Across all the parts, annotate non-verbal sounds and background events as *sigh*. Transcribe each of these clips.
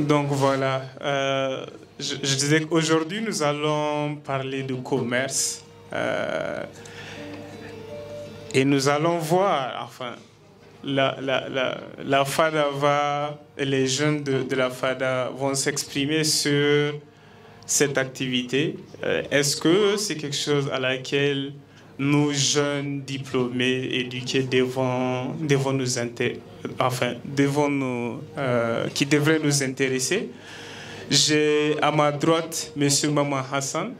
Donc, voilà, euh, je, disais qu'aujourd'hui nous allons parler de commerce euh, et nous allons voir, enfin, la, FADA va, les jeunes de, de la FADA vont s'exprimer sur cette activité. Euh, Est-ce que c'est quelque chose à laquelle nous, jeunes diplômés, éduqués, devons, nous enfin, devons nous, euh, qui devrait nous intéresser. J'ai à ma droite M. Maman Hassan,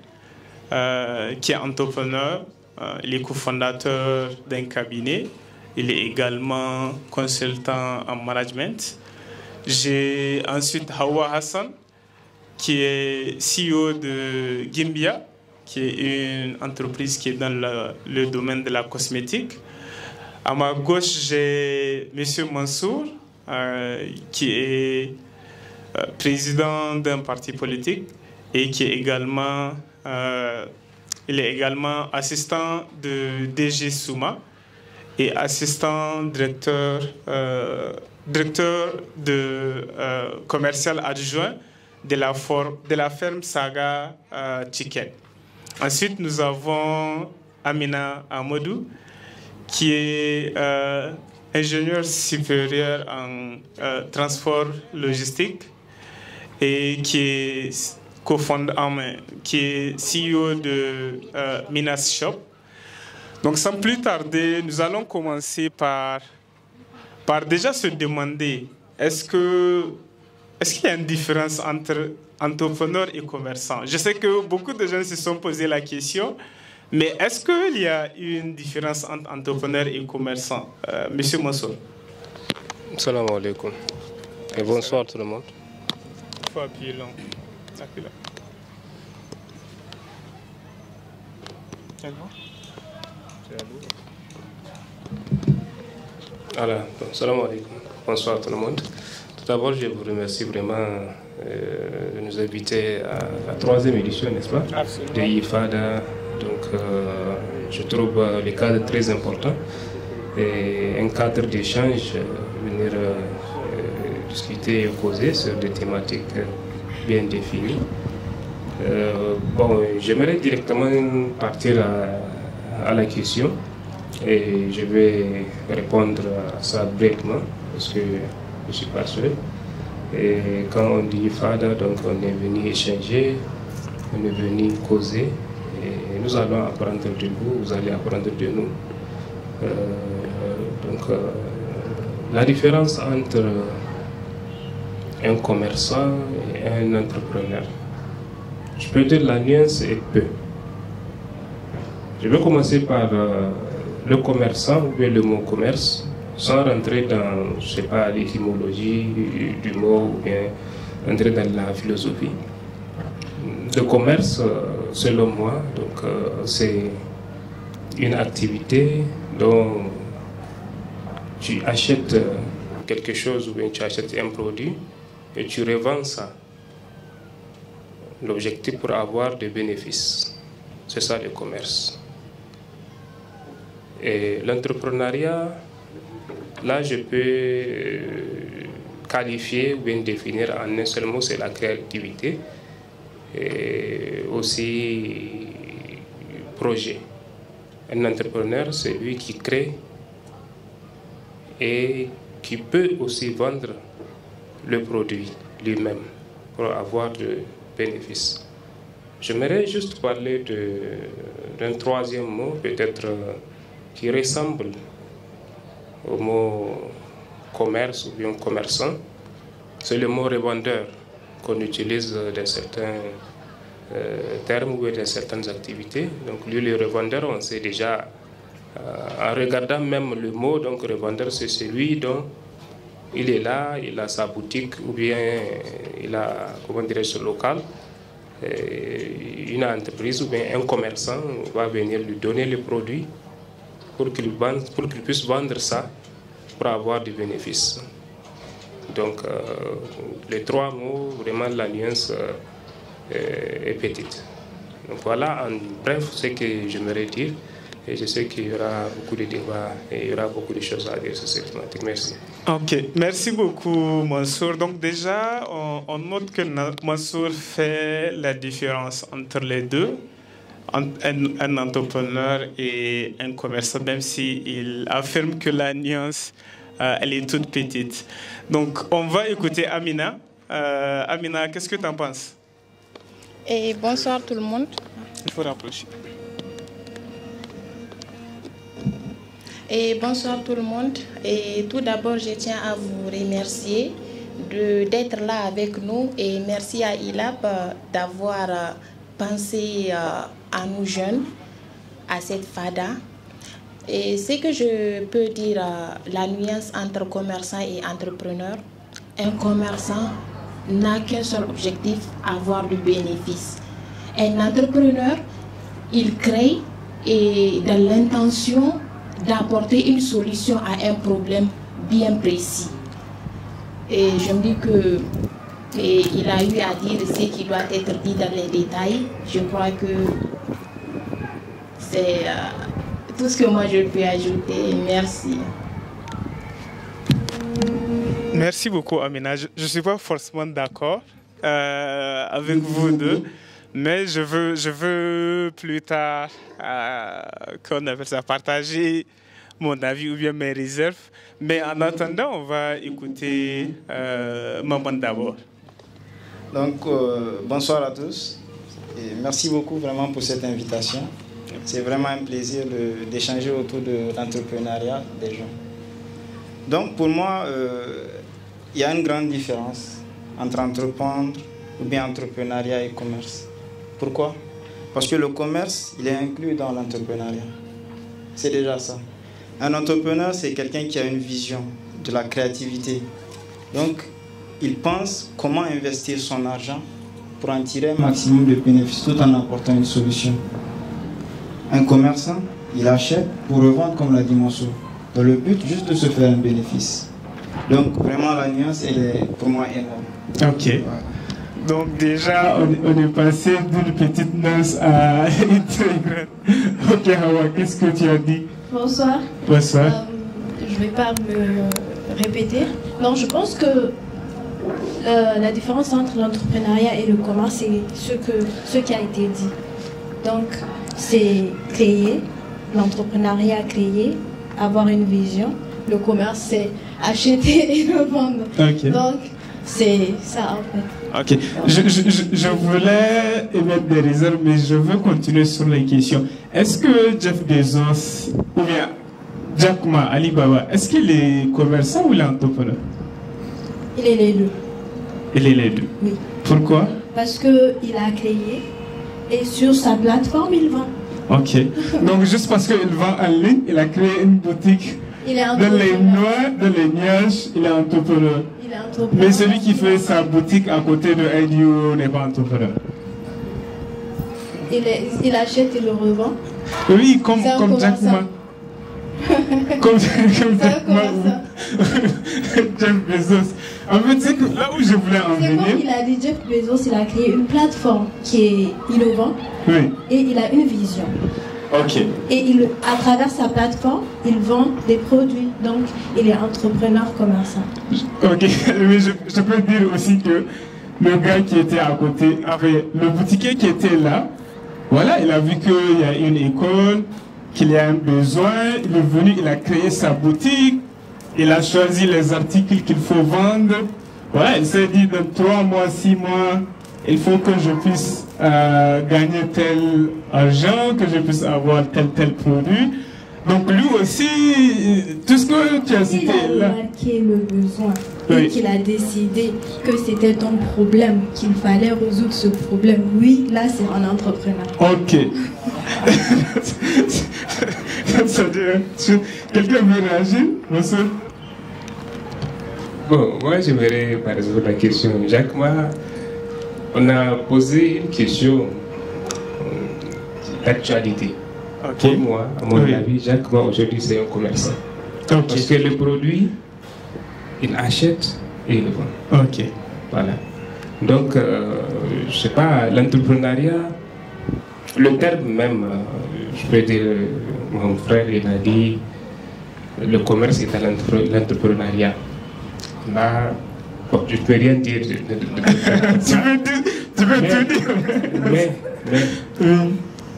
euh, qui est entrepreneur. Euh, il est cofondateur d'un cabinet. Il est également consultant en management. J'ai ensuite Hawa Hassan, qui est CEO de Gimbia, qui est une entreprise qui est dans le, domaine de la cosmétique. À ma gauche, j'ai M. Mansour, euh, qui est euh, président d'un parti politique et qui est également, euh, il est également assistant de DG Souma et assistant directeur, directeur de commercial adjoint de la, de la ferme Saga Chicken. Ensuite, nous avons Amina Amadou, qui est euh, ingénieur supérieur en euh, transport logistique et qui est qui est CEO de euh, Minas Shop. Donc sans plus tarder, nous allons commencer par, par déjà se demander est-ce que est-ce qu'il y a une différence entre entrepreneur et commerçant Je sais que beaucoup de gens se sont posé la question, mais est-ce qu'il y a une différence entre entrepreneur et commerçant euh, Monsieur Mansour. Salam alaikum. Et bonsoir tout le monde. Il faut appuyer là. Voilà, salam alaikum. Bonsoir tout le monde. Tout d'abord, je vous remercie vraiment euh, de nous inviter à la troisième édition, n'est-ce pas Absolument. De IFADA. Donc, euh, je trouve euh, le cadre très important et un cadre d'échange, venir discuter et causer sur des thématiques bien définies. Euh, bon, j'aimerais directement partir à, à, la question et je vais répondre à ça brièvement parce que je suis pas seul. Et quand on dit FADA, donc on est venu échanger, on est venu causer et nous allons apprendre de vous, vous allez apprendre de nous. Euh, donc euh, la différence entre un commerçant et un entrepreneur. Je peux dire la nuance est peu. Je vais commencer par euh, le commerçant ou le mot commerce, sans rentrer dans, je sais pas, l'étymologie du mot ou bien rentrer dans la philosophie. Le commerce, selon moi, donc c'est une activité dont tu achètes quelque chose ou bien tu achètes un produit et tu revends ça. L'objectif pour avoir des bénéfices. C'est ça le commerce. Et l'entrepreneuriat, là je peux qualifier ou bien définir en un seul mot, c'est la créativité et aussi projet. Un entrepreneur, c'est lui qui crée et qui peut aussi vendre le produit lui-même pour avoir de bénéfices. J'aimerais juste parler d'un troisième mot, peut-être qui ressemble au mot commerce ou bien commerçant. C'est le mot revendeur qu'on utilise dans certains euh, termes ou dans certaines activités. Donc lui, le revendeur, on sait déjà, euh, en regardant même le mot, donc revendeur, c'est celui dont il est là, il a sa boutique ou bien il a, comment dirais-je, local. une entreprise ou bien un commerçant va venir lui donner le produit pour qu'il pour qu'il puisse vendre ça pour avoir du bénéfice. Donc, euh, les trois mots, vraiment, la nuance euh, est petite. Donc, voilà, en bref, ce que j'aimerais dire. Et je sais qu'il y aura beaucoup de débats et il y aura beaucoup de choses à dire sur cette thématique. Merci. Ok, merci beaucoup Mansour. Donc déjà, on, note que Mansour fait la différence entre les deux, un, un entrepreneur et un commerçant, même s'il affirme que la nuance, euh, elle est toute petite. Donc on va écouter Amina. Euh, Amina, qu'est-ce que tu en penses? Et bonsoir tout le monde. Il faut rapprocher. Et bonsoir tout le monde. Et tout d'abord, je tiens à vous remercier d'être là avec nous et merci à ILAP euh, d'avoir pensé à nous jeunes, à cette FADA. Et ce que je peux dire, la nuance entre commerçant et entrepreneur, un commerçant n'a qu'un seul objectif, avoir du bénéfice. Un entrepreneur, il crée et dans l'intention d'apporter une solution à un problème bien précis. Et je me dis que il a eu à dire ce qui doit être dit dans les détails. Je crois que c'est euh, tout ce que moi je peux ajouter. Merci. Merci beaucoup, Amina. Je ne suis pas forcément d'accord euh, avec vous deux, mais je veux, je veux plus tard euh, qu'on appelle ça partager mon avis ou bien mes réserves. Mais en attendant, on va écouter euh, Maman d'abord. Donc, euh, bonsoir à tous. Et merci beaucoup vraiment pour cette invitation. C'est vraiment un plaisir d'échanger autour de l'entrepreneuriat des gens. Donc, pour moi, il y a une grande différence entre entreprendre ou bien entrepreneuriat et commerce. Pourquoi? Parce que le commerce, il est inclus dans l'entrepreneuriat. C'est déjà ça. Un entrepreneur, c'est quelqu'un qui a une vision de la créativité. Donc, il pense comment investir son argent pour en tirer un maximum de bénéfices tout en apportant une solution. Un commerçant, il achète pour revendre comme l'a dit Monceau, dans le but juste de se faire un bénéfice. Donc vraiment la nuance, elle est pour moi énorme. Ok. Donc déjà, on, est passé d'une petite nuance à *laughs* une très grande. Ok Hawa, qu'est-ce que tu as dit? Bonsoir. Bonsoir. Euh, je ne vais pas me répéter. Non, je pense que euh, la différence entre l'entrepreneuriat et le commerce, c'est ce, que, ce qui a été dit. Donc, c'est créer, l'entrepreneuriat créer, avoir une vision. Le commerce, c'est acheter *laughs* et le vendre. Donc, c'est ça en fait. Ok. Je, je, je, voulais émettre des réserves, mais je veux continuer sur les questions. Est-ce que Jeff Bezos, ou bien Jack Ma, Alibaba, est-ce qu'il est commerçant ou il est entrepreneur? Il est les deux. Il est les deux Oui. Pourquoi? Parce qu'il a créé et sur sa plateforme, il vend. Ok. Donc, juste parce qu'il vend en ligne, il a créé une boutique il est dans les noix, dans les nuages, il est entrepreneur. Il est entrepreneur. Mais celui qui fait sa boutique à côté de IDU n'est pas entrepreneur. Il, il, achète et le revend. Oui, comme, comme Jack Ma. Comme, comme Ma *laughs* Jeff Bezos. En fait, c'est là où je voulais en venir. Comme il a dit, Jeff Bezos, il a créé une plateforme qui est innovante oui. et il a une vision. Et il, à travers sa plateforme, il vend des produits. Donc, il est entrepreneur commerçant. Ok, *laughs* mais je, peux dire aussi que le gars qui était à côté, le boutiquier qui était là, voilà, il a vu qu'il y a une école, qu'il y a un besoin, il est venu, il a créé sa boutique, il a choisi les articles qu'il faut vendre. Voilà, il s'est dit dans trois mois, six mois, il faut que je puisse euh, gagner tel argent, que je puisse avoir tel tel produit. Donc lui aussi, tout ce que tu as cité il a remarqué le besoin et qu'il a décidé que c'était ton problème, qu'il fallait résoudre ce problème. Oui, là c'est un entrepreneur. Ok. Quelqu'un veut réagir, monsieur? Bon, moi par exemple la question. Jacques, moi, on a posé une question d'actualité. Pour moi, à mon avis, Jacques, moi aujourd'hui, c'est un commerçant. Parce que le produit, il achète et il vend. Ok. Voilà. Donc, euh, je sais pas, l'entrepreneuriat, le terme même, euh, je peux dire, mon frère, il a dit le commerce est à l'entrepreneuriat. Là, je ne peux rien dire. *laughs* tu peux, tout dire? Mais,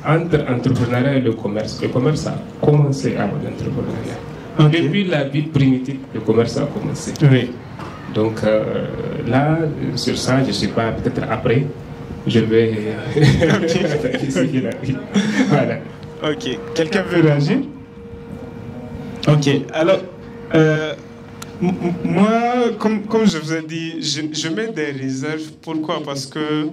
entre l'entrepreneuriat et le commerce, le commerce a commencé avant l'entrepreneuriat. Depuis la vie primitive, le commerce a commencé. Oui. Donc euh, là, sur ça, je ne sais pas, peut-être après, je vais *laughs* voilà. Ok. Quelqu'un veut réagir Ok. Alors, euh, moi, comme, comme je vous ai dit, je, mets des réserves. Pourquoi? Parce que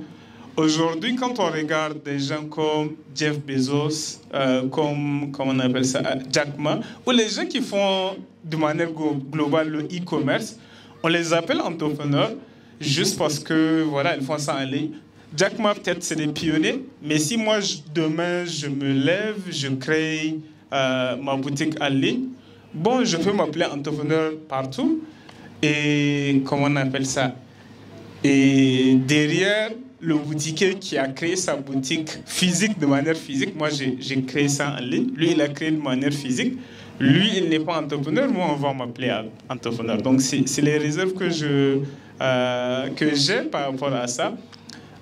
aujourd'hui, quand on regarde des gens comme Jeff Bezos, euh, comme, comment on appelle ça, Jack Ma, ou les gens qui font de manière globale le e-commerce, on les appelle entrepreneurs juste parce que voilà, ils font ça en ligne. Jack Ma, peut-être, c'est des pionniers, mais si moi, demain, je me lève, je crée euh, ma boutique en ligne, bon, je peux m'appeler entrepreneur partout. Et comment on appelle ça Et derrière le boutiquier qui a créé sa boutique physique de manière physique, moi j'ai créé ça en ligne, lui il a créé de manière physique. Lui, il n'est pas entrepreneur, moi on va m'appeler entrepreneur. Donc c'est les réserves que euh, j'ai par rapport à ça.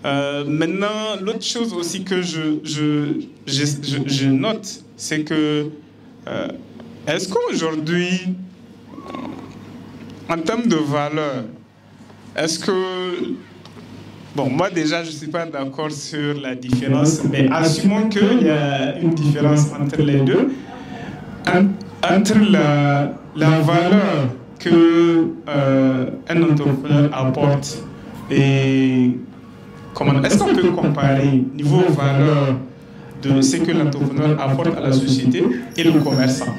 Euh, maintenant, l'autre chose aussi que je, je, je, note, c'est que euh, est-ce qu'aujourd'hui, en termes de valeur, est-ce que... Bon, moi déjà, je ne suis pas d'accord sur la différence, mais assumons qu'il y a une différence entre les deux. entre la, valeur que euh, entrepreneur apporte et comment est-ce qu'on peut comparer niveau valeur de ce que l'entrepreneur apporte à la société et le commerçant?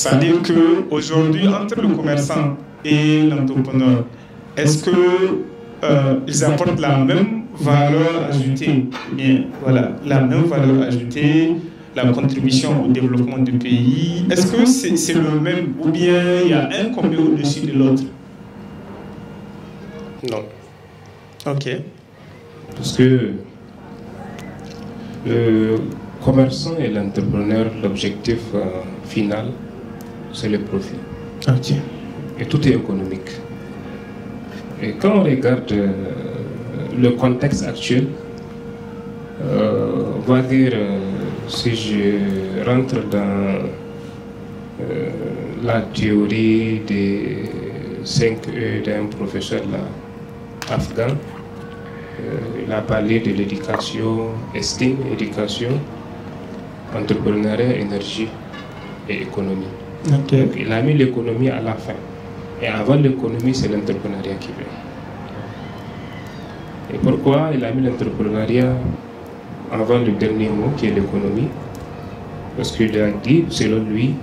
C'est-à-dire qu'aujourd'hui, entre le commerçant et l'entrepreneur, est-ce qu'ils euh, apportent la même valeur ajoutée Bien, voilà, la même valeur ajoutée, la contribution au développement du pays? Est-ce que c'est le même ou bien il y a un combien au-dessus de l'autre? Non. Ok. Parce que le commerçant et l'entrepreneur, l'objectif euh, final, c'est le profit. Et tout est économique. Et quand on regarde euh, le contexte actuel, euh, on va dire, euh, si je rentre dans la théorie des 5 E d'un professeur là, afghan, il a parlé de l'éducation, estime, éducation, entrepreneuriat, énergie et économie. Il a mis l'économie à la fin. Et avant l'économie, c'est l'entrepreneuriat qui vient. Et pourquoi il a mis l'entrepreneuriat avant le dernier mot, qui est l'économie? Parce qu'il a dit, selon lui,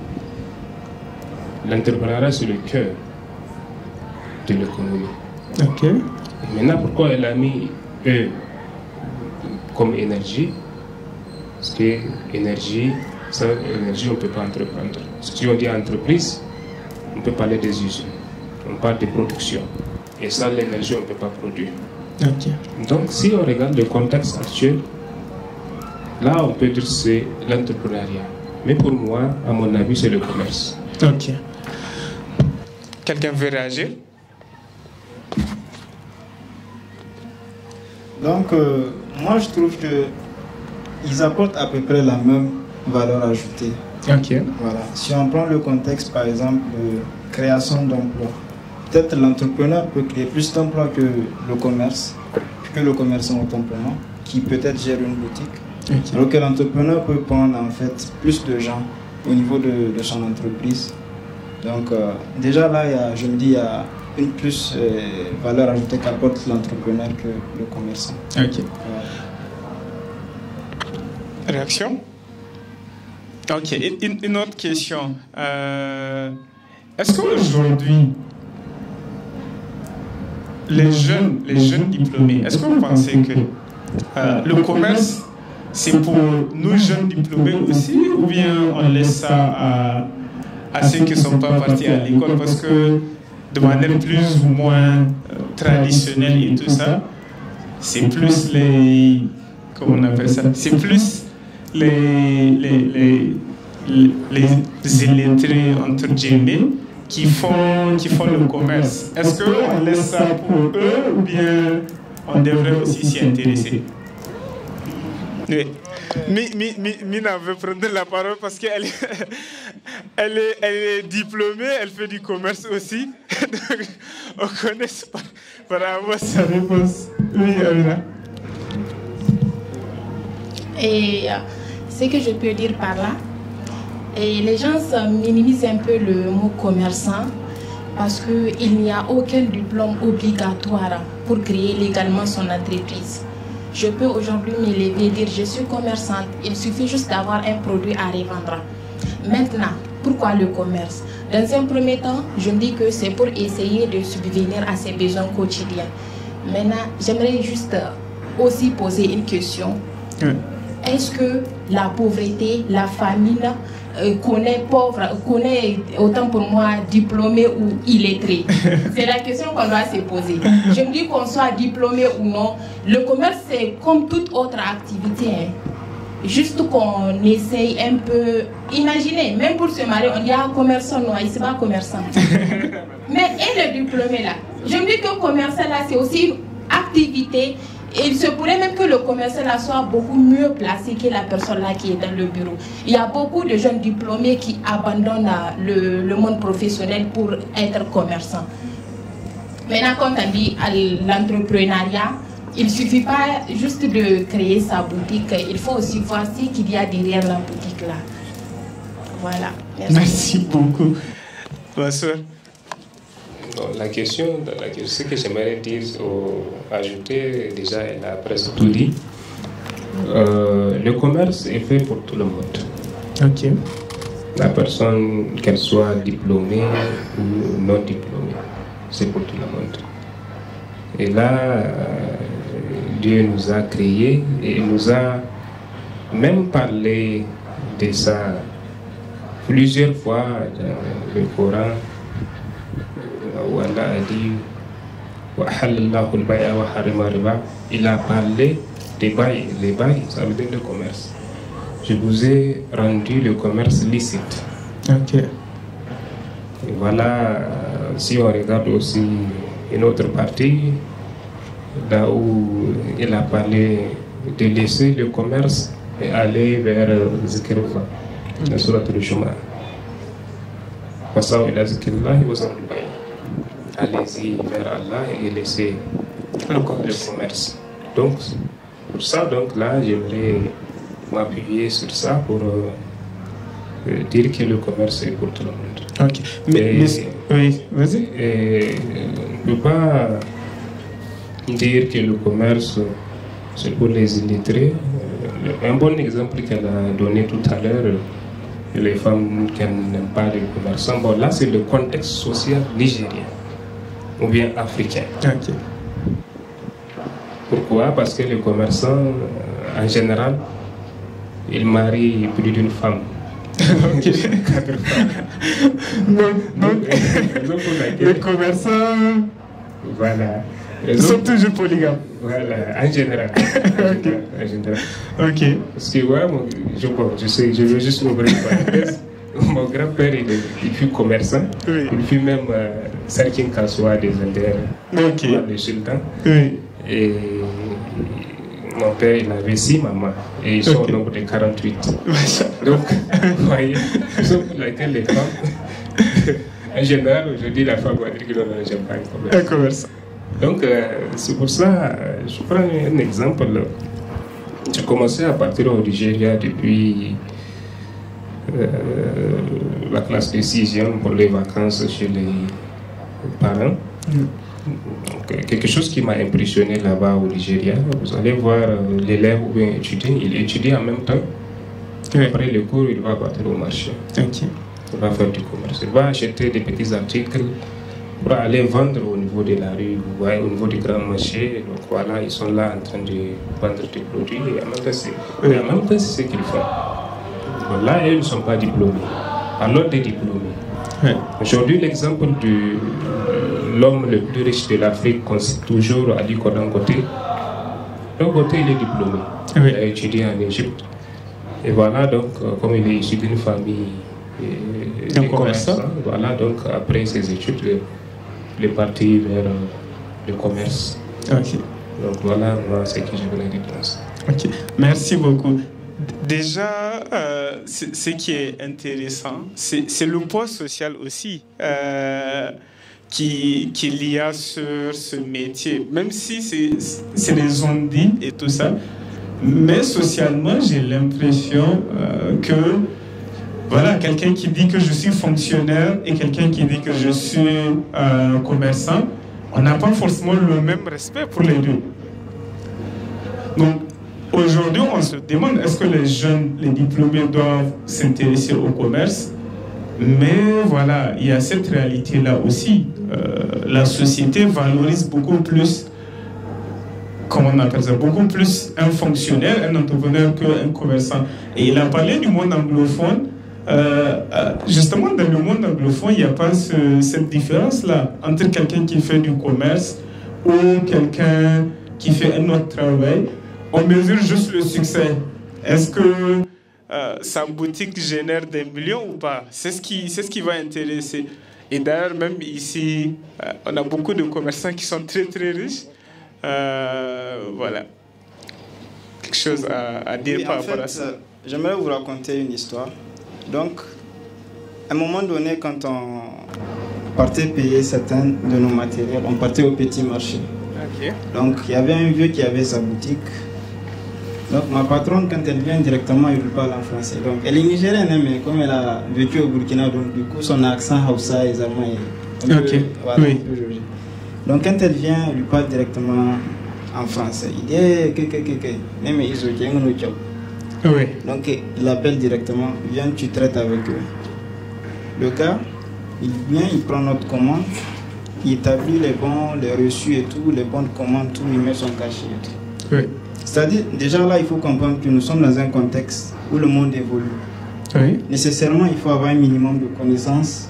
l'entrepreneuriat, c'est le cœur de l'économie. Maintenant, pourquoi il a mis E comme énergie? Parce que énergie, sans énergie, on ne peut pas entreprendre. Si on dit entreprise, on peut parler des usines. On parle de production. Et sans l'énergie, on ne peut pas produire. Donc, si on regarde le contexte actuel, là, on peut dire que c'est l'entrepreneuriat. Mais pour moi, à mon avis, c'est le commerce. Ok. Quelqu'un veut réagir? Donc, euh, moi, je trouve qu'ils apportent à peu près la même valeur ajoutée. Voilà. Si on prend le contexte, par exemple, de création d'emplois, peut-être l'entrepreneur peut créer plus d'emplois que le commerce, que le commerçant moi, qui peut-être gère une boutique. Alors que l'entrepreneur peut prendre en fait plus de gens au niveau de, son entreprise. Donc euh, déjà là, il y a, je me dis, il y a une plus euh, valeur ajoutée qu'apporte l'entrepreneur que le commerçant. Ok. Réaction? Ok, une, autre question. Euh, est-ce qu'aujourd'hui, les jeunes, les jeunes diplômés, est-ce que vous pensez que euh, le commerce, c'est pour nous jeunes diplômés aussi, ou bien on laisse ça à, ceux qui ne sont pas partis à l'école Parce que de manière plus ou moins euh, traditionnelle et tout ça, c'est plus les. Comment on appelle ça C'est plus les, les, les, les illettrés, entre guillemets, qui font, qui font le commerce. Est-ce qu'on laisse ça pour eux ou bien on devrait aussi s'y intéresser? Oui. Mina veut prendre la parole parce qu'elle *laughs* elle est, elle est diplômée, elle fait du commerce aussi. *laughs* Donc, on connaît rapport à sa réponse. Oui, Amina. Et euh, ce que je peux dire par là, et les gens minimisent un peu le mot commerçant parce qu'il n'y a aucun diplôme obligatoire pour créer légalement son entreprise. Je peux aujourd'hui me lever et dire je suis commerçante, il suffit juste d'avoir un produit à revendre. Maintenant, pourquoi le commerce? Dans un premier temps, je me dis que c'est pour essayer de subvenir à ses besoins quotidiens. Maintenant, j'aimerais juste aussi poser une question. Est-ce que la pauvreté, la famine, euh, connaît pauvre, connaît autant pour moi diplômé ou illettré? *laughs* C'est la question qu'on doit se poser. Je me dis qu'on soit diplômé ou non, le commerce c'est comme toute autre activité. Hein. Juste qu'on essaye un peu. Imaginez, même pour se marier, on dit ah commerçant, non, il c'est pas commerçant. *laughs* Mais et le diplômé là? Je me dis que commerçant là c'est aussi une activité et il se pourrait même que le commerçant soit beaucoup mieux placé que la personne là qui est dans le bureau. Il y a beaucoup de jeunes diplômés qui abandonnent le, le monde professionnel pour être commerçant. Maintenant, quand on dit l'entrepreneuriat, il ne suffit pas juste de créer sa boutique, il faut aussi voir ce qu'il y a derrière la boutique là. Voilà. Merci, Merci beaucoup. Bonsoir la question, ce que j'aimerais dire ou ajouter, déjà, elle a presque tout dit. Euh, le commerce est fait pour tout le monde. Ok. La personne, qu'elle soit diplômée ou non diplômée, c'est pour tout le monde. Et là, euh, Dieu nous a créés et nous a même parlé de ça plusieurs fois dans le Coran il a parlé des bails. Les bails, ça veut dire le commerce. Je vous ai rendu le commerce licite. Ok. Et voilà, si on regarde aussi une autre partie, là où il a parlé de laisser le commerce et aller vers Zikrufa, la surat al-Jum'a. il a allez-y vers Allah et laissez le commerce. Donc, pour ça, donc là, j'aimerais m'appuyer sur ça pour euh, euh, dire que le commerce est pour tout le monde. Ok. Mais, oui, vas-y. on ne peut pas dire que le commerce, c'est pour les illettrés. Euh, un bon exemple qu'elle a donné tout à l'heure, les femmes qui n'aiment pas les commerçants. Bon, là, c'est le contexte social nigérien ou bien africain. Pourquoi? Parce que les commerçants, euh, en général, ils marient plus d'une femme. *laughs* *laughs* Les commerçants. Voilà. Ils sont toujours polygames. Voilà, en général. *laughs* En général. Ok. Parce que, ouais, je, je, sais, je veux juste ouvrir une parenthèse. Mon grand-père, il, fut commerçant. Il fut même euh, Sarkin Kassoua des Indes, le sultan. Et mon père, il avait six mamans. Et ils sont au nombre de 48. Donc, vous voyez, raison pour laquelle les femmes. en général, aujourd'hui, la femme va dire que non, j'aime pas un commerçant. Donc, euh, c'est pour ça, je prends un exemple. J'ai commencé à partir au Nigeria depuis la classe de 6e pour les vacances chez les parents. Donc, quelque chose qui m'a impressionné là-bas au Nigeria, vous allez voir euh, l'élève ou bien étudiant, il étudie en même temps. Après le cours, il va partir au marché. Il va faire du commerce. Il va acheter des petits articles pour aller vendre au niveau de la rue, au niveau du grand marché. Donc voilà, ils sont là en train de vendre des produits et en même temps, c'est ce qu'ils font là, ils ne sont pas diplômés. Alors des diplômés. Aujourd'hui, l'exemple de euh, l'homme le plus riche de l'Afrique consiste toujours à Ali côté Donc, côté, il est diplômé. Il a étudié en Égypte. Et voilà, donc, euh, comme il est issu d'une famille euh, de commerçants, voilà, donc après ses études, il est parti vers euh, le commerce. Donc voilà ce que je voulais dire. Merci beaucoup. Déjà, euh, ce qui est intéressant, c'est le poids social aussi euh, qu'il qui y a sur ce métier, même si c'est les zones dites et tout ça. Mais socialement, j'ai l'impression euh, que voilà, quelqu'un qui dit que je suis fonctionnaire et quelqu'un qui dit que je suis commerçant, on n'a pas forcément le même respect pour les deux. Donc, aujourd'hui, on se demande est-ce que les jeunes, les diplômés doivent s'intéresser au commerce? Mais voilà, il y a cette réalité-là aussi. Euh, la société valorise beaucoup plus, comment on appelle ça, beaucoup plus un fonctionnaire, un entrepreneur qu'un commerçant. Et il a parlé du monde anglophone. Euh, euh, justement, dans le monde anglophone, il n'y a pas cette différence-là entre quelqu'un qui fait du commerce ou quelqu'un qui fait un autre travail. On mesure juste le succès. Est-ce que euh, sa boutique génère des millions ou pas? C'est ce, qui, ce qui va intéresser. Et d'ailleurs, même ici, on a beaucoup de commerçants qui sont très très riches. voilà. Quelque chose à, dire par rapport à ça. J'aimerais vous raconter une histoire. Donc, à un moment donné, quand on partait payer certains de nos matériels, on partait au petit marché. Donc, il y avait un vieux qui avait sa boutique. Donc, ma patronne, quand elle vient directement, elle parle en français. Donc, elle est nigérienne, hein, mais comme elle a vécu au Burkina, donc du coup, son accent Hausa et Zalma est un, peu, oui. Donc, quand elle vient, elle lui parle directement en français. Il dit, hey, que, que, que, que, mais ils ont oui. Donc il appelle directement, viens, tu traites avec eux. Le gars, il vient, il prend notre commande, il établit les bons, les reçus et tout, les bons de commande, tout, il met son cachet et tout. Oui. C'est-à-dire, déjà là, il faut comprendre que nous sommes dans un contexte où le monde évolue. Oui. Nécessairement, il faut avoir un minimum de connaissances,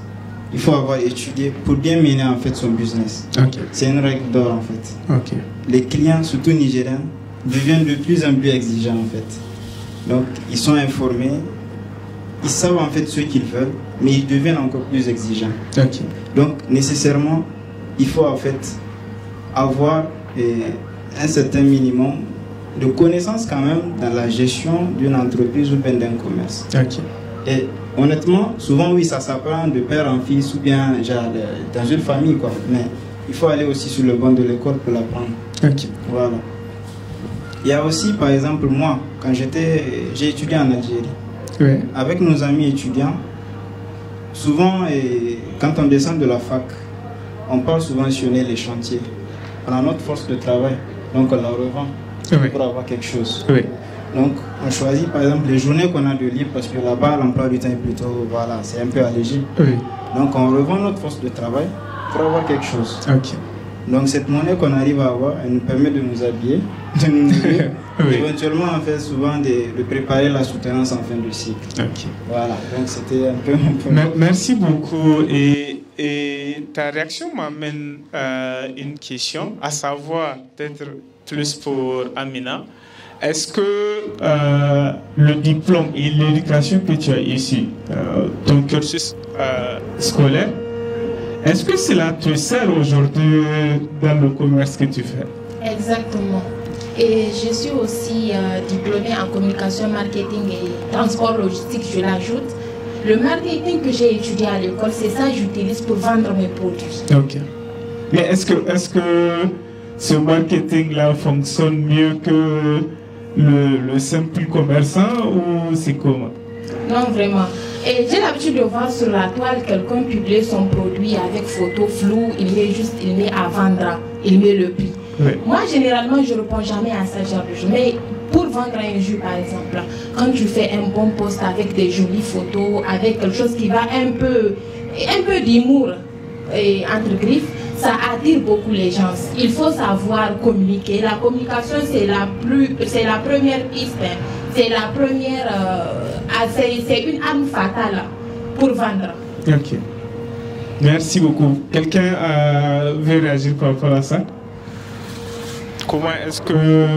il faut avoir étudié pour bien mener en fait son business. C'est une règle d'or en fait. Les clients, surtout nigériens, deviennent de plus en plus exigeants en fait. Donc, ils sont informés, ils savent en fait ce qu'ils veulent, mais ils deviennent encore plus exigeants. Donc, nécessairement, il faut en fait avoir eh, un certain minimum de connaissances quand même dans la gestion d'une entreprise ou bien d'un commerce. Et honnêtement, souvent oui, ça s'apprend de père en fils ou bien genre, dans une famille quoi. Mais il faut aller aussi sur le banc de l'école pour l'apprendre. Voilà. Il y a aussi, par exemple, moi, quand j'étais, j'ai étudié en Algérie. Avec nos amis étudiants, souvent, et quand on descend de la fac, on part subventionner les chantiers. On a notre force de travail, donc on la revend pour avoir quelque chose. Donc, on choisit par exemple les journées qu'on a de libre parce que là-bas, l'emploi du temps est plutôt, voilà, c'est un peu allégé. Donc, on revend notre force de travail pour avoir quelque chose. Donc cette monnaie qu'on arrive à avoir, elle nous permet de nous habiller, de nous nourrir, *laughs* éventuellement en fait souvent de, préparer la soutenance en fin de cycle. Voilà, donc c'était un peu, Merci beaucoup. Et, et ta réaction m'amène à une question, à savoir peut-être plus pour Amina. Est-ce que euh, le diplôme et l'éducation que tu as ici, euh, ton cursus euh, scolaire, est-ce que cela te sert aujourd'hui dans le commerce que tu fais? Exactement. Et je suis aussi euh, diplômée en communication, marketing et transport logistique, je l'ajoute. Le marketing que j'ai étudié à l'école, c'est ça que j'utilise pour vendre mes produits. Ok. Mais est-ce que, est que ce marketing-là fonctionne mieux que le, le simple commerçant ou c'est comment? Non, vraiment. Et j'ai l'habitude de voir sur la toile quelqu'un publier son produit avec photo floue, il met juste, il met à vendre, il met le prix. Moi, généralement, je ne réponds jamais à ce genre de choses. Mais pour vendre un jus, par exemple, quand tu fais un bon post avec des jolies photos, avec quelque chose qui va un peu, un peu d'humour entre griffes, ça attire beaucoup les gens. Il faut savoir communiquer. La communication, c'est la, plus, c'est la première piste. Hein c'est la première, euh, c'est une arme fatale pour vendre. Ok. Merci beaucoup. Quelqu'un euh, veut réagir par rapport à ça? Comment est-ce que euh,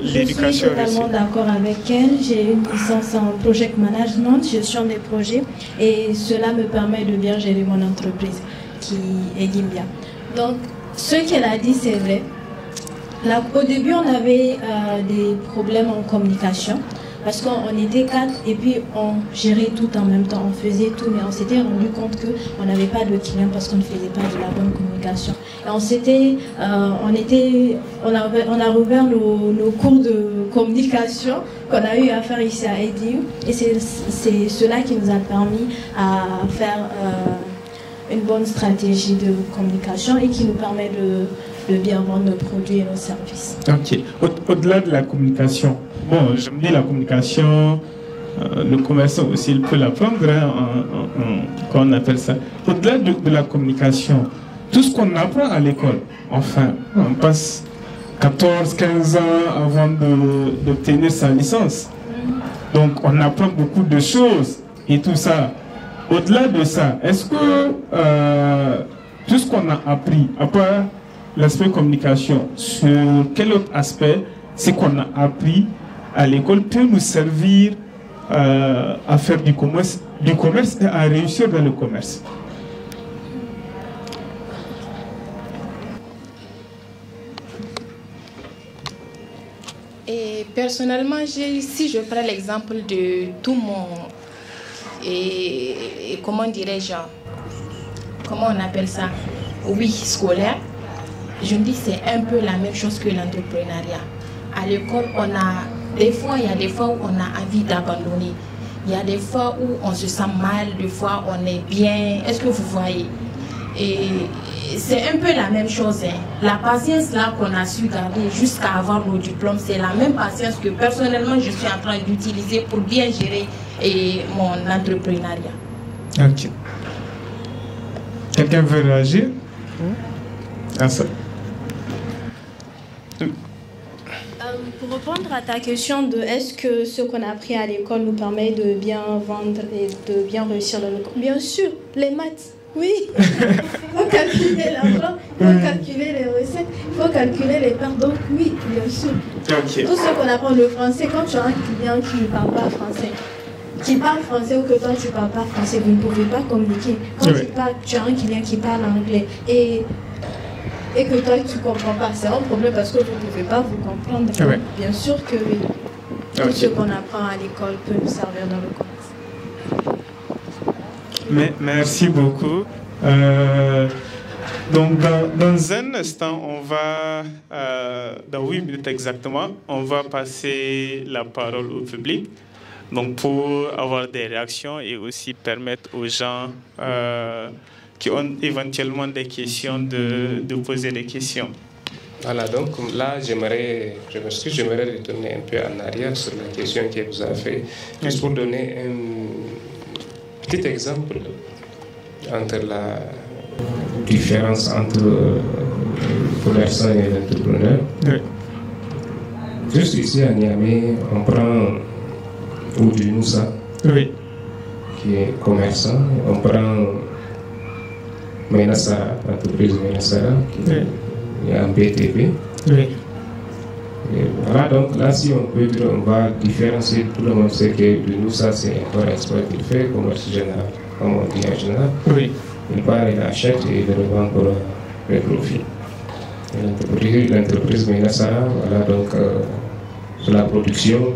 l'éducation... Je suis totalement d'accord avec elle. J'ai une licence en project management, gestion des projets, et cela me permet de bien gérer mon entreprise qui est Gimbia. Donc, ce qu'elle a dit, c'est vrai. Là, au début, on avait euh, des problèmes en communication parce qu'on était quatre et puis on gérait tout en même temps, on faisait tout, mais on s'était rendu compte qu'on n'avait pas de clients parce qu'on ne faisait pas de la bonne communication. Et on s'était, euh, on était, on a, on rouvert nos, cours de communication qu'on a eu à faire ici à EDU et c'est cela qui nous a permis à faire euh, une bonne stratégie de communication et qui nous permet de de bien vendre nos produits et nos services. Ok. Au-delà de la communication, bon, je me dis la communication, euh, le commerçant aussi, il peut l'apprendre, hein, on appelle ça. Au-delà de, la communication, tout ce qu'on apprend à l'école, enfin, on passe 14, 15 ans avant d'obtenir sa licence. Donc, on apprend beaucoup de choses et tout ça. Au-delà de ça, est-ce que euh, tout ce qu'on a appris, à part l'aspect communication, sur quel autre aspect ce qu'on a appris à l'école peut nous servir euh, à faire du commerce, du commerce et à réussir dans le commerce? Et personnellement, si je prends l'exemple de tout mon, et comment dirais-je, comment on appelle ça, oui, scolaire, je me dis c'est un peu la même chose que l'entrepreneuriat. À l'école, on a des fois, il y a des fois où on a envie d'abandonner. Il y a des fois où on se sent mal, des fois on est bien. Est-ce que vous voyez? Et c'est un peu la même chose. Hein. La patience là qu'on a su garder jusqu'à avoir nos diplômes, c'est la même patience que personnellement je suis en train d'utiliser pour bien gérer et mon entrepreneuriat. Ok. Quelqu'un veut réagir? Ah, ça. Pour répondre à ta question de est-ce que ce qu'on a appris à l'école nous permet de bien vendre et de bien réussir dans le Bien sûr, les maths, oui. Il *laughs* faut calculer l'argent, il faut calculer les recettes, il faut calculer les pertes. Donc oui, bien sûr. Tout ce qu'on apprend le français, quand tu as un client qui ne parle pas français, qui parle français ou que toi tu ne parles pas français, vous ne pouvez pas communiquer. Quand tu, parles, tu as un client qui parle anglais et et que toi tu ne comprends pas, c'est un problème parce que vous ne pouvez pas vous comprendre. Ah bien sûr que oui. Tout ce qu'on apprend à l'école peut nous servir dans le commerce. Mais, merci beaucoup. Euh, donc, dans, un instant, on va, euh, dans 8 minutes exactement, on va passer la parole au public. Donc, pour avoir des réactions et aussi permettre aux gens euh, qui ont éventuellement des questions de, de poser des questions. Voilà, donc là, j'aimerais, je j'aimerais retourner un peu en arrière sur la question que vous avez faite, juste pour donner un petit exemple entre la différence entre le commerçant et l'entrepreneur. Juste ici à Niamey, on prend Oudou Moussa, oui. qui est commerçant, on prend Menasara, l'entreprise Menasara, qui est un BTP. Oui. voilà, donc là, si on peut dire, on va différencier, tout le monde sait que nous, ça, c'est un export qu'il fait, commerce général, comme on dit en général. Oui. Il part, il achète et il revend pour le profit. L'entreprise Menasara, voilà, donc, euh, c'est la production,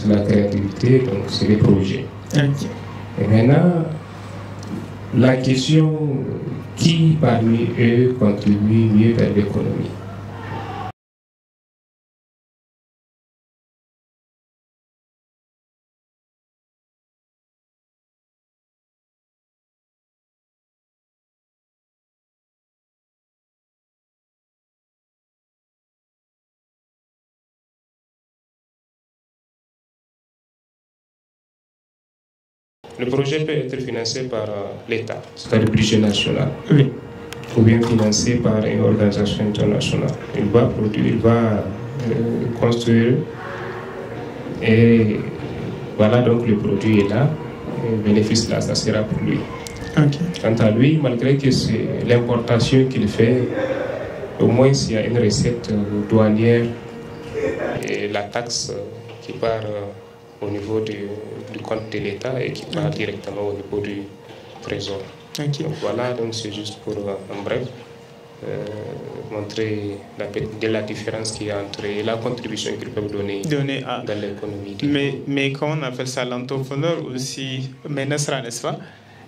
c'est la créativité, donc c'est les projets. Et maintenant, la question qui parmi eux contribue mieux à l'économie? Le projet peut être financé par euh, l'État, c'est-à-dire le budget national. Oui. Ou bien financé par une organisation internationale. Il va produire, il va euh, construire. Et voilà, donc le produit est là. Le bénéfice là, ça sera pour lui. Quant à lui, malgré que c'est l'importation qu'il fait, au moins il y a une recette douanière et la taxe qui part au niveau du, compte de l'État et qui part directement au niveau du trésor. Donc voilà, donc c'est juste pour en bref. Euh, montrer la, de la différence qu'il y a entre la contribution qu'ils peuvent donner, dans l'économie. Mais, mais comment on appelle ça L'entrepreneur aussi, mais n'est-ce pas?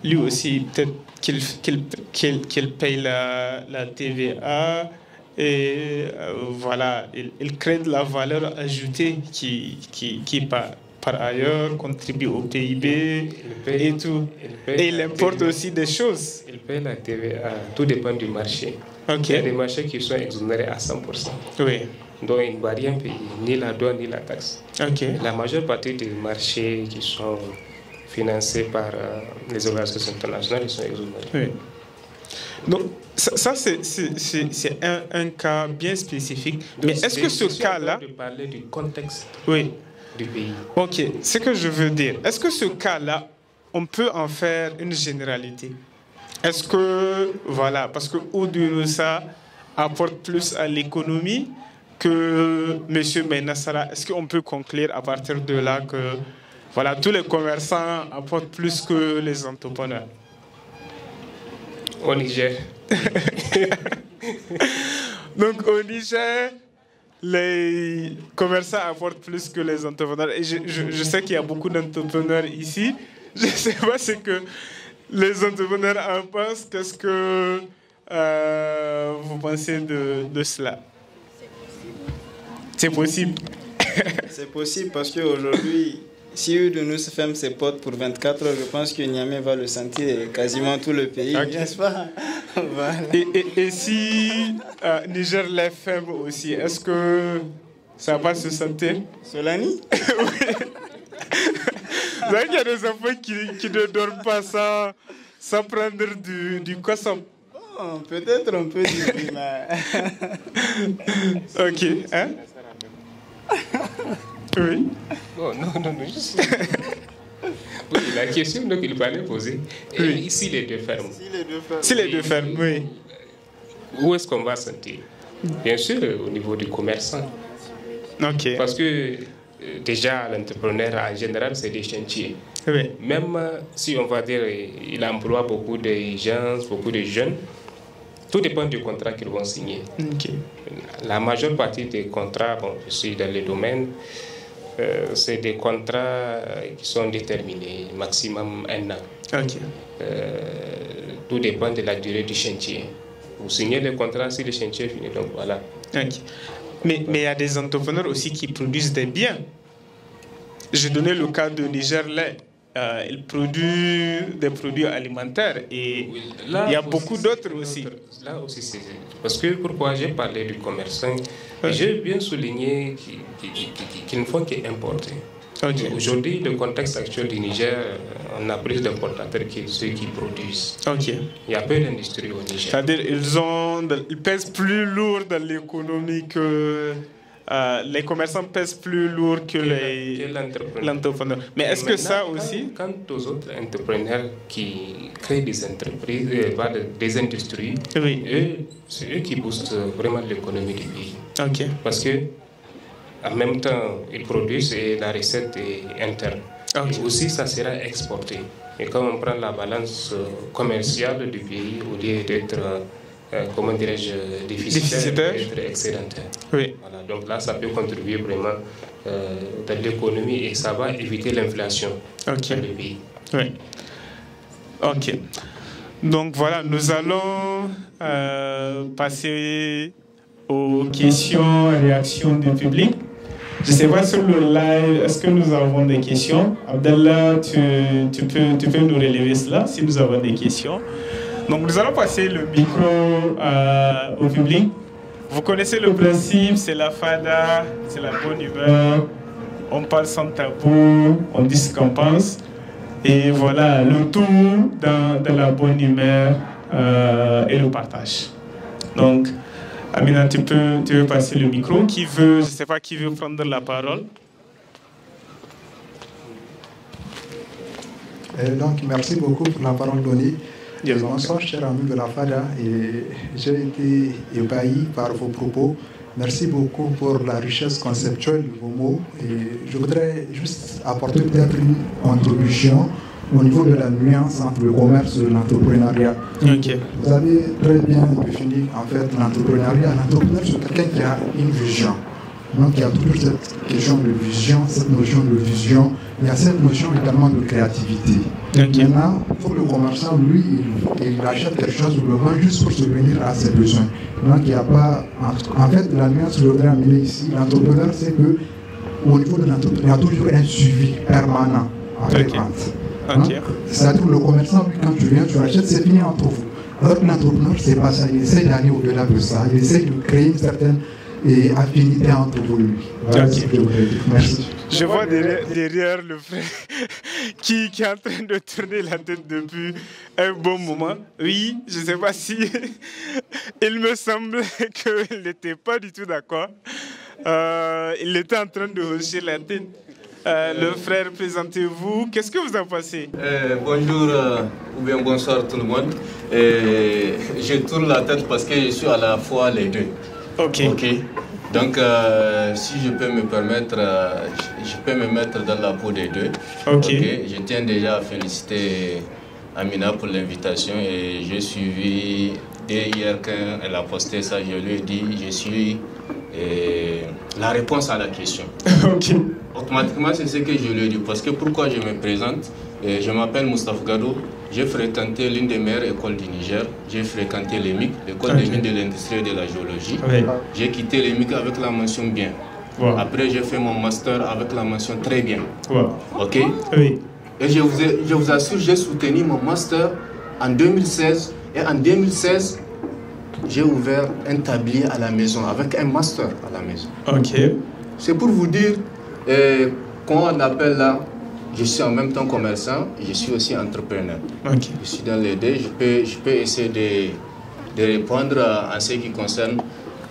Lui aussi, peut-être qu'il qu'il paye la, la, TVA et euh, voilà, il, il, crée de la valeur ajoutée qui, qui, qui par, par ailleurs contribue au PIB et tout. et il importe aussi des choses. Il paye la TVA, tout dépend du marché. Il y a des marchés qui sont exonérés à 100%. Oui. Donc il ne va rien payer, ni la douane ni la taxe. La majeure partie des marchés qui sont financés par euh, les organisations internationales ils sont exonérés. Oui. Donc, ça, c'est un, un, cas bien spécifique. Mais est-ce que ce cas-là. de parler du contexte oui. Du pays. Ok, ce que je veux dire, est-ce que ce cas-là, on peut en faire une généralité? Est-ce que, voilà, parce que ça apporte plus à l'économie que M. Menassara, est-ce qu'on peut conclure à partir de là que voilà, tous les commerçants apportent plus que les entrepreneurs? Au Niger. *laughs* Donc au Niger, les commerçants apportent plus que les entrepreneurs. Et je, je sais qu'il y a beaucoup d'entrepreneurs ici. *laughs* Je ne sais pas ce que les entrepreneurs en pensent. Qu'est-ce que euh, vous pensez de, de cela? C'est possible. C'est possible parce qu'aujourd'hui, si nous ferme ses portes pour 24 heures, je pense que Niamey va le sentir quasiment tout le pays, n'est-ce pas? *laughs* Et, et, si euh, Niger les ferme aussi, est-ce que ça va se sentir? Solani *laughs* Oui. Vous savez qu'il y a des enfants qui, qui ne dorment pas sans, sans prendre du, du cossum. Oh, Peut-être peut dire, mais... *laughs* ok. Hein? Oui. Oh, non, non, non, juste... oui, la question qu'il fallait poser. Oui. ici, les deux fermes. Si les deux fermes, si les deux fermes oui. Où est-ce qu'on va sentir? Bien sûr, au niveau du commerçant. Ok. Parce que déjà, l'entrepreneur en général, c'est des chantiers. Même si on va dire il emploie beaucoup de gens, beaucoup de jeunes, tout dépend du contrat qu'ils vont signer. La majeure partie des contrats, bon, je suis dans les domaines, euh, c'est des contrats qui sont déterminés, maximum un an. Euh, tout dépend de la durée du chantier. Vous signez le contrat si le chantier est fini, donc voilà. Mais, mais il y a des entrepreneurs aussi qui produisent des biens. J'ai donné le cas de Niger Lait. Euh, il produit des produits alimentaires et il y a beaucoup d'autres aussi. Là aussi, c'est parce que pourquoi j'ai parlé du commerçant, j'ai bien souligné qu'ils ne font qu'importer. Aujourd'hui, le contexte actuel du Niger, on a plus d'importateurs que ceux qui produisent. Il y a peu d'industrie au Niger. C'est-à-dire ils, ont, ils pèsent plus lourd dans l'économie que euh, les commerçants pèsent plus lourd que, l'entrepreneur. Mais est-ce que ça aussi... Quant aux autres entrepreneurs qui créent des entreprises, euh, des industries, c'est eux qui boostent vraiment l'économie du pays. Parce que en même temps, ils produisent et la recette est interne. Et aussi, ça sera exporté. Et quand on prend la balance euh, commerciale du pays, au lieu d'être euh, comment dirais-je, déficitaire, être excédentaire. Oui. Voilà, donc là, ça peut contribuer vraiment euh, dans l'économie et ça va éviter l'inflation dans le pays. Oui. Ok. Donc voilà, nous allons euh, passer aux questions et réactions du public. Je ne sais pas sur le live, est-ce que nous avons des questions? Abdallah, tu, tu, peux, tu peux nous relever cela si nous avons des questions. Donc nous allons passer le micro euh, au public. Vous connaissez le principe, c'est la fada, c'est la bonne humeur. On parle sans tabou, on dit ce qu'on pense. Et voilà, le tout dans, la bonne humeur euh, et le partage. Donc, Amina, tu peux, tu passer le micro? Qui veut, je ne sais pas qui veut prendre la parole. Euh, donc, merci beaucoup pour la parole donnée. Bonsoir, cher ami de la FADA. J'ai été ébahi par vos propos. Merci beaucoup pour la richesse conceptuelle de vos mots. Et je voudrais juste apporter peut-être une contribution au niveau de la nuance entre le commerce et l'entrepreneuriat. Vous avez très bien défini en fait l'entrepreneuriat. L'entrepreneur, c'est quelqu'un qui a une vision. Donc il y a toujours cette question de vision, cette notion de vision. Il y a cette notion également de créativité. Maintenant, pour le commerçant, lui, il, achète quelque chose, il le vend juste pour subvenir à ses besoins. Donc il n'y a pas. En fait, la nuance que je voudrais amener ici, l'entrepreneur, c'est que au niveau de l'entrepreneur, il y a toujours un suivi permanent en vente. C'est-à-dire le commerçant, quand tu viens, tu achètes, c'est fini entre vous. Alors que l'entrepreneur, c'est pas ça. Il essaie d'aller au-delà de ça. Il essaie de créer une certaine affinité entre vous et lui. Merci. Je vois derrière, le frère *laughs* qui, qui, est en train de tourner la tête depuis un bon moment. Oui, je ne sais pas si *laughs* il me semble *laughs* qu'il n'était pas du tout d'accord. Euh, il était en train de hocher la tête. Euh, le frère, présentez-vous. Qu'est-ce que vous en pensez? Euh, Bonjour euh, ou bien bonsoir tout le monde. je tourne la tête parce que je suis à la fois les deux. Ok. Donc, si je peux me permettre, je, peux me mettre dans la peau des deux. Ok. Je tiens déjà à féliciter Amina pour l'invitation et j'ai suivi dès hier quand elle a posté ça, je lui ai dit, je suis la réponse à la question. *laughs* ok. Automatiquement, c'est ce que je lui ai dit. Parce que pourquoi je me présente? Je m'appelle Moustapha Gado. J'ai fréquenté l'une des meilleures écoles du Niger. J'ai fréquenté l'EMIC, l'école des mines de l'industrie et de la géologie. J'ai quitté l'EMIC avec la mention bien. Après, j'ai fait mon master avec la mention très bien. OK? Oui. Et je vous, je vous assure, j'ai soutenu mon master en 2016. Et en 2016, j'ai ouvert un tablier à la maison avec un master à la maison. Ok. C'est pour vous dire, euh, comment on appelle là, je suis en même temps commerçant, je suis aussi entrepreneur. Je suis dans les deux, je peux, je peux essayer de, de répondre à, ce qui concerne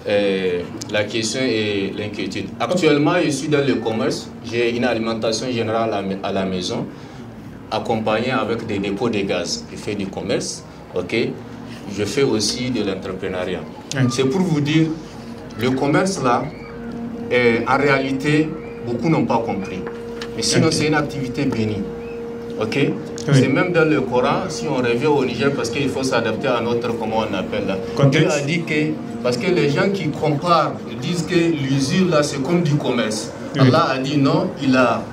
euh, la question et l'inquiétude. Actuellement, je suis dans le commerce, j'ai une alimentation générale à, à la maison, accompagnée avec des dépôts de gaz. Je fais du commerce, ok je fais aussi de l'entrepreneuriat. C'est pour vous dire, le commerce là, en réalité, beaucoup n'ont pas compris. Mais sinon, c'est une activité bénie. Ok? C'est même dans le Coran, si on revient au Niger, parce qu'il faut s'adapter à notre, comment on appelle là. Dieu a dit que, parce que les gens qui comparent disent que l'usure là, c'est comme du commerce. Allah a dit non, il a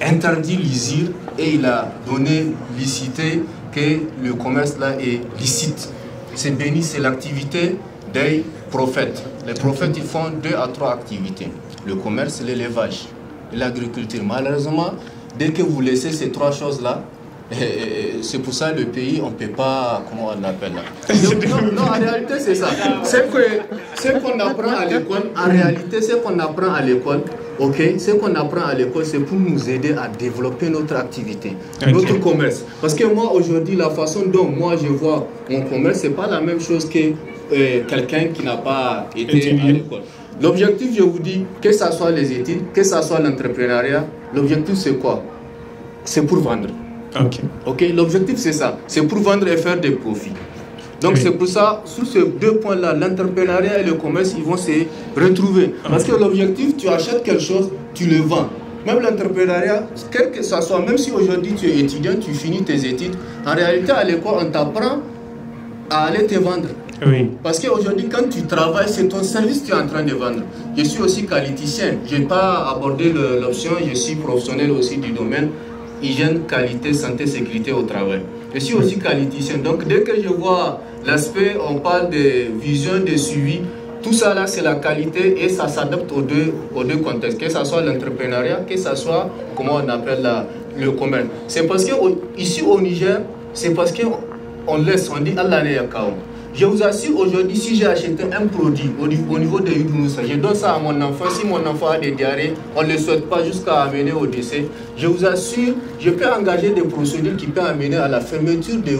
interdit l'usure et il a donné licité que le commerce là est licite c'est béni, c'est l'activité des prophètes. Les prophètes, ils font deux à trois activités. Le commerce, l'élevage l'agriculture. Malheureusement, dès que vous laissez ces trois choses-là, *laughs* c'est pour ça le pays, on ne peut pas, comment on appelle là? *laughs* Non, en réalité, c'est ça. Ce qu'on apprend à l'école, en réalité, ce qu'on apprend à l'école, ok, ce qu'on apprend à l'école, c'est pour nous aider à développer notre activité, notre commerce. Parce que moi, aujourd'hui, la façon dont moi je vois mon commerce, c'est pas la même chose que euh, quelqu'un qui n'a pas été à l'école. L'objectif, je vous dis, que ce soit les études, que ce soit l'entrepreneuriat, l'objectif c'est quoi? C'est pour vendre. Ok. L'objectif, c'est ça. C'est pour vendre et faire des profits. Donc c'est pour ça, sur ces deux points-là, l'entrepreneuriat et le commerce, ils vont se retrouver. Parce que l'objectif, tu achètes quelque chose, tu le vends. Même l'entrepreneuriat, quel que ce soit, même si aujourd'hui tu es étudiant, tu finis tes études, en réalité à l'école, on t'apprend à aller te vendre. Oui. Parce qu'aujourd'hui, quand tu travailles, c'est ton service que tu es en train de vendre. Je suis aussi qualiticien. Je n'ai pas abordé l'option, je suis professionnel aussi du domaine hygiène, qualité, santé, sécurité au travail. Je suis aussi qualiticien. Donc, dès que je vois l'aspect, on parle de vision, de suivi, tout ça là, c'est la qualité et ça s'adapte aux deux, aux deux contextes, que ce soit l'entrepreneuriat, que ce soit, comment on appelle la, le commerce. C'est parce que ici au Niger, c'est parce qu'on laisse, on dit Allah ne je vous assure, aujourd'hui, si j'ai acheté un produit au niveau, de Youdunoussa, je donne ça à mon enfant. Si mon enfant a des diarrhées, on ne le souhaite pas jusqu'à amener au décès. Je vous assure, je peux engager des procédures qui peuvent amener à la fermeture de.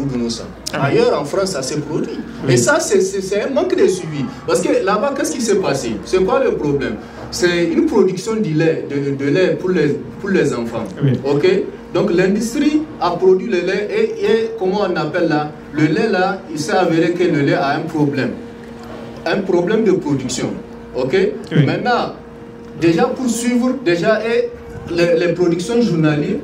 Ah Ailleurs, en France, ça s'est produit. Et ça, c'est un manque de suivi. Parce que là-bas, qu'est-ce qui s'est passé? C'est quoi le problème? C'est une production de lait, de, lait pour les, pour les enfants. Ok? Donc l'industrie a produit le lait et, comment on appelle là Le lait là, il s'est avéré que le lait a un problème. Un problème de production. Ok? Maintenant, déjà pour suivre, déjà, et les, productions journalières,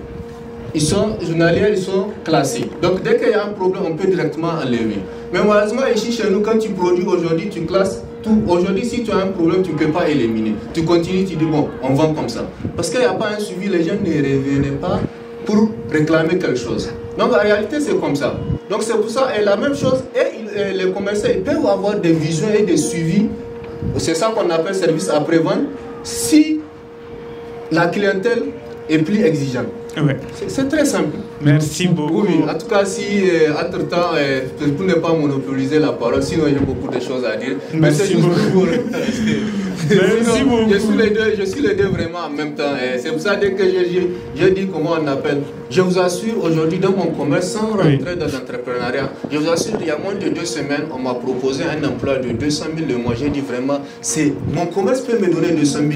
ils sont, journalières, ils sont classées. Donc dès qu'il y a un problème, on peut directement enlever. Mais malheureusement, ici chez nous, quand tu produis aujourd'hui, tu classes tout. Aujourd'hui, si tu as un problème, tu ne peux pas éliminer. Tu continues, tu dis bon, on vend comme ça. Parce qu'il n'y a pas un suivi, les gens ne reviennent pas pour réclamer quelque chose. Donc en réalité, c'est comme ça. Donc c'est pour ça, et la même chose, et, les commerçants ils peuvent avoir des visions et des suivis. C'est ça qu'on appelle service après-vente. Si la clientèle est plus exigeante. C'est très simple. Merci beaucoup. Oui, en tout cas, si euh, entre-temps, euh, pour ne pas monopoliser la parole, sinon j'ai beaucoup de choses à dire. Merci beaucoup. *laughs* Merci beaucoup. Je suis, les deux, je suis les deux vraiment en même temps. C'est pour ça que j'ai dit comment on appelle. Je vous assure, aujourd'hui, dans mon commerce, sans rentrer dans l'entrepreneuriat, je vous assure, il y a moins de deux semaines, on m'a proposé un emploi de 200 000 le mois. J'ai dit vraiment, mon commerce peut me donner 200 000.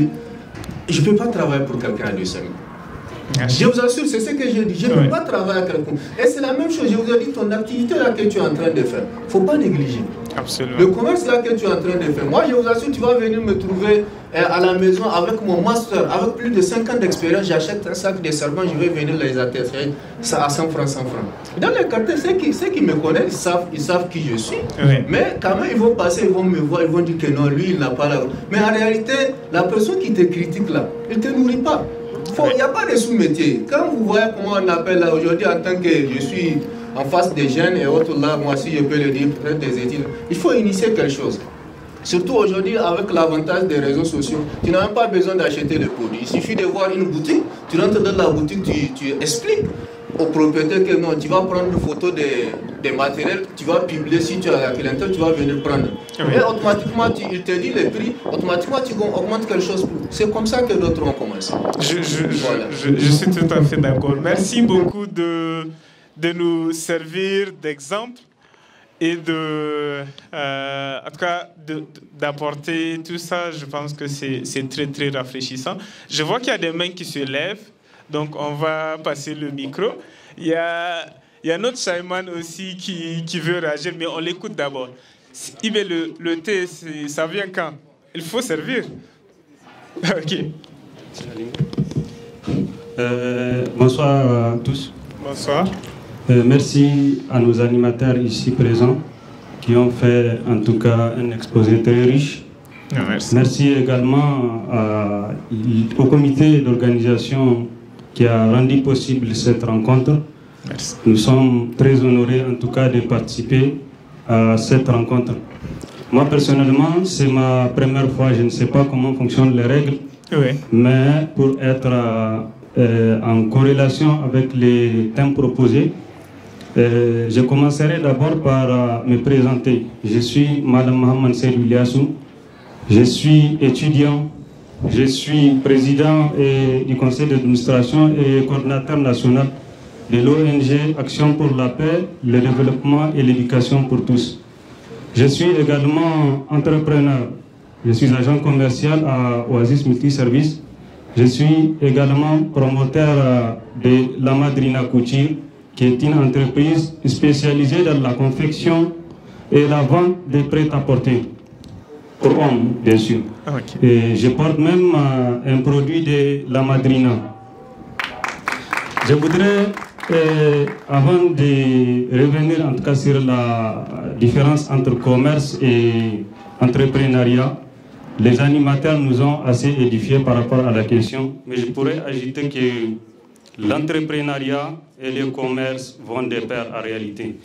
Je ne peux pas travailler pour quelqu'un à 200 000. Je vous assure, c'est ce que j'ai dit. Je ne peux pas travailler avec quelqu'un. Et c'est la même chose, je vous ai dit, ton activité là que tu es en train de faire, il ne faut pas négliger. Absolument. Le commerce là que tu es en train de faire, moi je vous assure, tu vas venir me trouver euh, à la maison avec mon master, avec plus de 5 ans d'expérience, j'achète un sac de serpents, je vais venir les attacher ça à 100 francs, 100 francs. Dans les quartiers, ceux qui, ceux qui me connaissent, ils savent, ils savent qui je suis. Mais quand même, ils vont passer, ils vont me voir, ils vont dire que non, lui, il n'a pas la... Mais en réalité, la personne qui te critique là, il ne te nourrit pas. Il n'y a pas de sous-métier. Quand vous voyez comment on appelle là aujourd'hui en tant que je suis en face des jeunes et autres là, moi aussi je peux le dire, peut-être des études, il faut initier quelque chose. Surtout aujourd'hui avec l'avantage des réseaux sociaux, tu n'as même pas besoin d'acheter le produit. Il suffit de voir une boutique, tu rentres dans la boutique, tu, tu expliques au propriétaire que non, tu vas prendre une photo des, des matériels, tu vas publier si tu as la clientèle, tu vas venir prendre. Et automatiquement, tu, il te dit le prix, automatiquement tu augmentes quelque chose. C'est comme ça que d'autres ont commencé. Je, je, je, suis tout à fait d'accord. Merci beaucoup de, de nous servir d'exemple et de, euh, en tout cas, d'apporter tout ça. Je pense que c'est très, très rafraîchissant. Je vois qu'il y a des mains qui se lèvent. Donc, on va passer le micro. Il y a, il y a notre Shaiman aussi qui, qui veut réagir, mais on l'écoute d'abord. Le, le thé, ça vient quand? Il faut servir. *laughs* ok. Euh, bonsoir à tous. Bonsoir. Euh, merci à nos animateurs ici présents qui ont fait en tout cas un exposé très riche. Ah, merci. merci. également au comité d'organisation qui a rendu possible cette rencontre. Nous sommes très honorés en tout cas de participer à cette rencontre. Moi personnellement, c'est ma première fois, je ne sais pas comment fonctionnent les règles, mais pour être euh, en corrélation avec les thèmes proposés, euh, je commencerai d'abord par euh, me présenter. Je suis Madame Mohamed Seydou je suis étudiant je suis président du conseil d'administration et coordinateur national de l'ONG Action pour la paix, le développement et l'éducation pour tous. Je suis également entrepreneur. Je suis agent commercial à Oasis Multiservice. Je suis également promoteur de la Madrina Couture, qui est une entreprise spécialisée dans la confection et la vente des prêts-à-porter pour hommes, bien sûr. Et je porte même euh, un produit de la madrina. Je voudrais, euh, avant de revenir en tout cas sur la différence entre commerce et entrepreneuriat, les animateurs nous ont assez édifiés par rapport à la question, mais je pourrais ajouter que l'entrepreneuriat et le commerce vont de pair en réalité,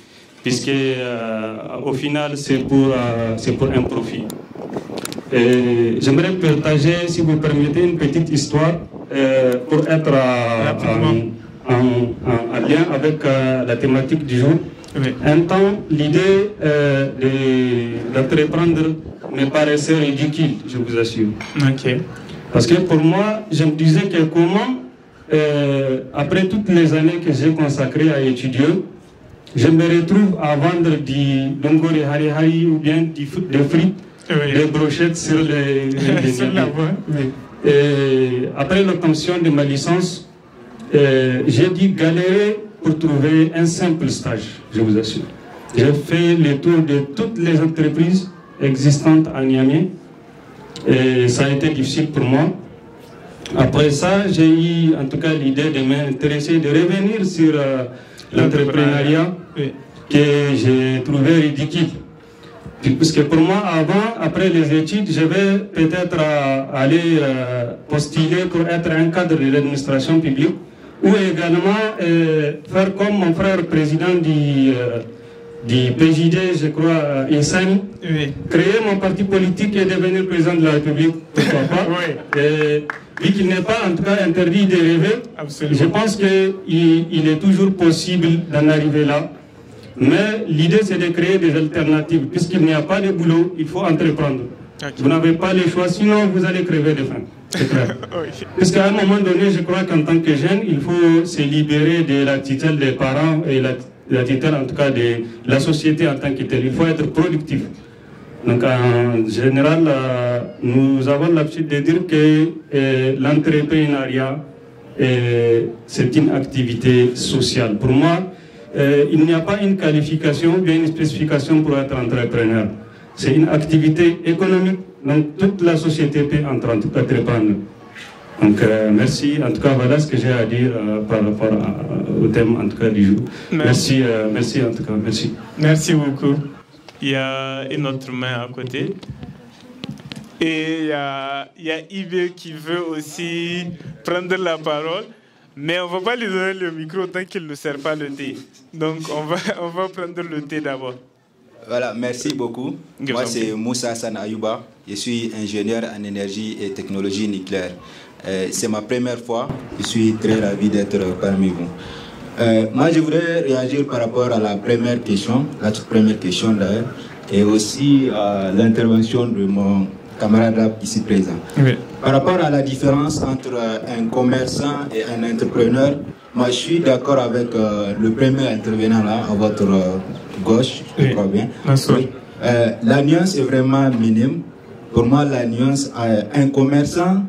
puisque euh, au final c'est pour, c'est pour un profit. J'aimerais partager, si vous permettez, une petite histoire euh, pour être en, lien avec euh, la thématique du jour. Un temps, l'idée euh, d'entreprendre me paraissait ridicule, je vous assure. Parce que pour moi, je me disais que comment, après toutes les années que j'ai consacrées à étudier, je me retrouve à vendre du dongori hari hari ou bien des frites les brochettes sur les, les, *laughs* Et après l'obtention de ma licence, j'ai dû galérer pour trouver un simple stage, je vous assure. J'ai fait le tour de toutes les entreprises existantes à Niamey et ça a été difficile pour moi. Après ça, j'ai eu en tout cas l'idée de m'intéresser, de revenir sur euh, l'entrepreneuriat que j'ai trouvé ridicule. Puisque pour moi, avant, après les études, je vais peut-être euh, aller euh, postuler pour être un cadre de l'administration publique ou également faire comme mon frère président du du PJD, je crois, Insani, créer mon parti politique et devenir président de la République, pourquoi pas? *laughs* et, vu qu'il n'est pas en tout cas interdit de rêver, je pense qu'il il est toujours possible d'en arriver là. Mais l'idée c'est de créer des alternatives. Puisqu'il n'y a pas de boulot, il faut entreprendre. Vous n'avez pas le choix, sinon vous allez crever de faim. C'est clair. *laughs* Parce qu'à un moment donné, je crois qu'en tant que jeune, il faut se libérer de la tutelle des parents et la la tutelle en tout cas de la société en tant que telle. Il faut être productif. Donc en général, euh, nous avons l'habitude de dire que euh, l'entrepreneuriat, euh, c'est une activité sociale. Pour moi, il n'y a pas une qualification ou bien une spécification pour être entrepreneur. C'est une activité économique. Donc toute la société peut entreprendre. Donc euh, merci. En tout cas, voilà ce que j'ai à dire euh, par rapport au thème en tout cas du jour. Merci, euh, merci, en tout cas, merci. Merci beaucoup. Il y a une autre main à côté. Et il y a, il y a Ibe qui veut aussi prendre la parole. Mais on ne va pas lui donner le micro tant qu'il ne sert pas le thé. Donc on va, *laughs* on va prendre le thé d'abord. Voilà, merci beaucoup. Moi, c'est Moussa Sanayouba. Je suis ingénieur en énergie et technologie nucléaire. Euh, c'est ma première fois. Je suis très ravi d'être parmi vous. Euh, moi, je voudrais réagir par rapport à la première question, la toute première question d'ailleurs, et aussi à l'intervention de mon camarade ici présent. Par rapport à la différence entre un commerçant et un entrepreneur, moi je suis d'accord avec euh, le premier intervenant là, à votre gauche, je crois bien. la nuance est vraiment minime. Pour moi, la nuance, un commerçant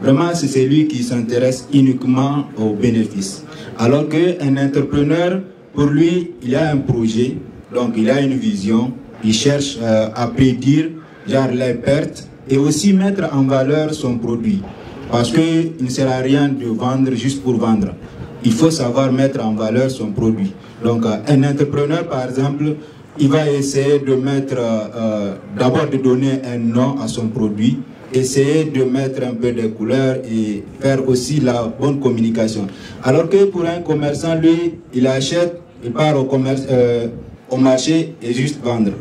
Vraiment, c'est celui qui s'intéresse uniquement aux bénéfices. Alors qu'un entrepreneur, pour lui, il a un projet, donc il a une vision, il cherche euh, à prédire genre, les pertes et aussi mettre en valeur son produit. Parce qu'il ne sert à rien de vendre juste pour vendre. Il faut savoir mettre en valeur son produit. Donc euh, un entrepreneur, par exemple, il va essayer de mettre, euh, d'abord de donner un nom à son produit, essayer de mettre un peu de couleur et faire aussi la bonne communication. Alors que pour un commerçant, lui, il achète, il part euh, au marché et juste vendre.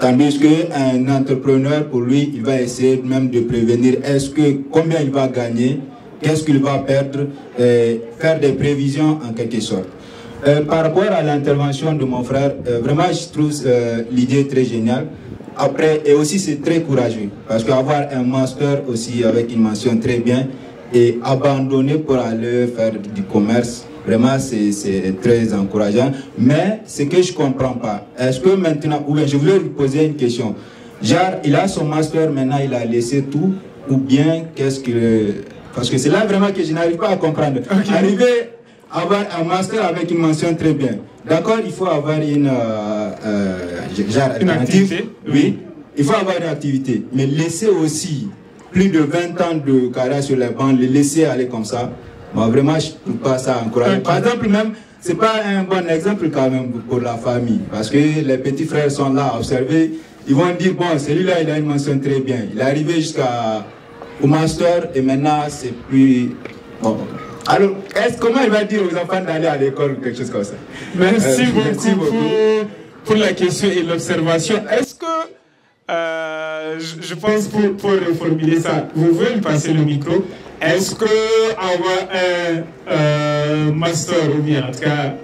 Tandis qu'un entrepreneur, pour lui, il va essayer même de prévenir est-ce que combien il va gagner, qu'est-ce qu'il va perdre, et faire des prévisions en quelque sorte. Euh, par rapport à l'intervention de mon frère, euh, vraiment je trouve l'idée très géniale. Après, et aussi c'est très courageux, parce qu'avoir un master aussi avec une mention très bien et abandonner pour aller faire du commerce, vraiment c'est très encourageant. Mais ce que je ne comprends pas, est-ce que maintenant, ou bien je voulais lui poser une question, genre il a son master, maintenant il a laissé tout, ou bien qu'est-ce que... Parce que c'est là vraiment que je n'arrive pas à comprendre. Arriver à avoir un master avec une mention très bien. D'accord, il faut avoir une, euh, euh, une activité. Oui, il faut avoir une activité. Mais laisser aussi plus de 20 ans de carrière sur les bancs, les laisser aller comme ça, moi vraiment, je ne trouve pas ça encourageant. Par exemple, même, c'est pas un bon exemple quand même pour la famille. Parce que les petits frères sont là à observer. Ils vont dire, bon, celui-là, il a une mention très bien. Il est arrivé jusqu'au master et maintenant, c'est plus... Bon, alors, est comment il va dire aux enfants d'aller à l'école ou quelque chose comme ça? Merci, euh, beaucoup, Pour, la question et l'observation. Est-ce que, euh, je, pense pour, pour reformuler ça, vous voulez passer le micro? Est-ce que avoir un euh, master ou bien en tout cas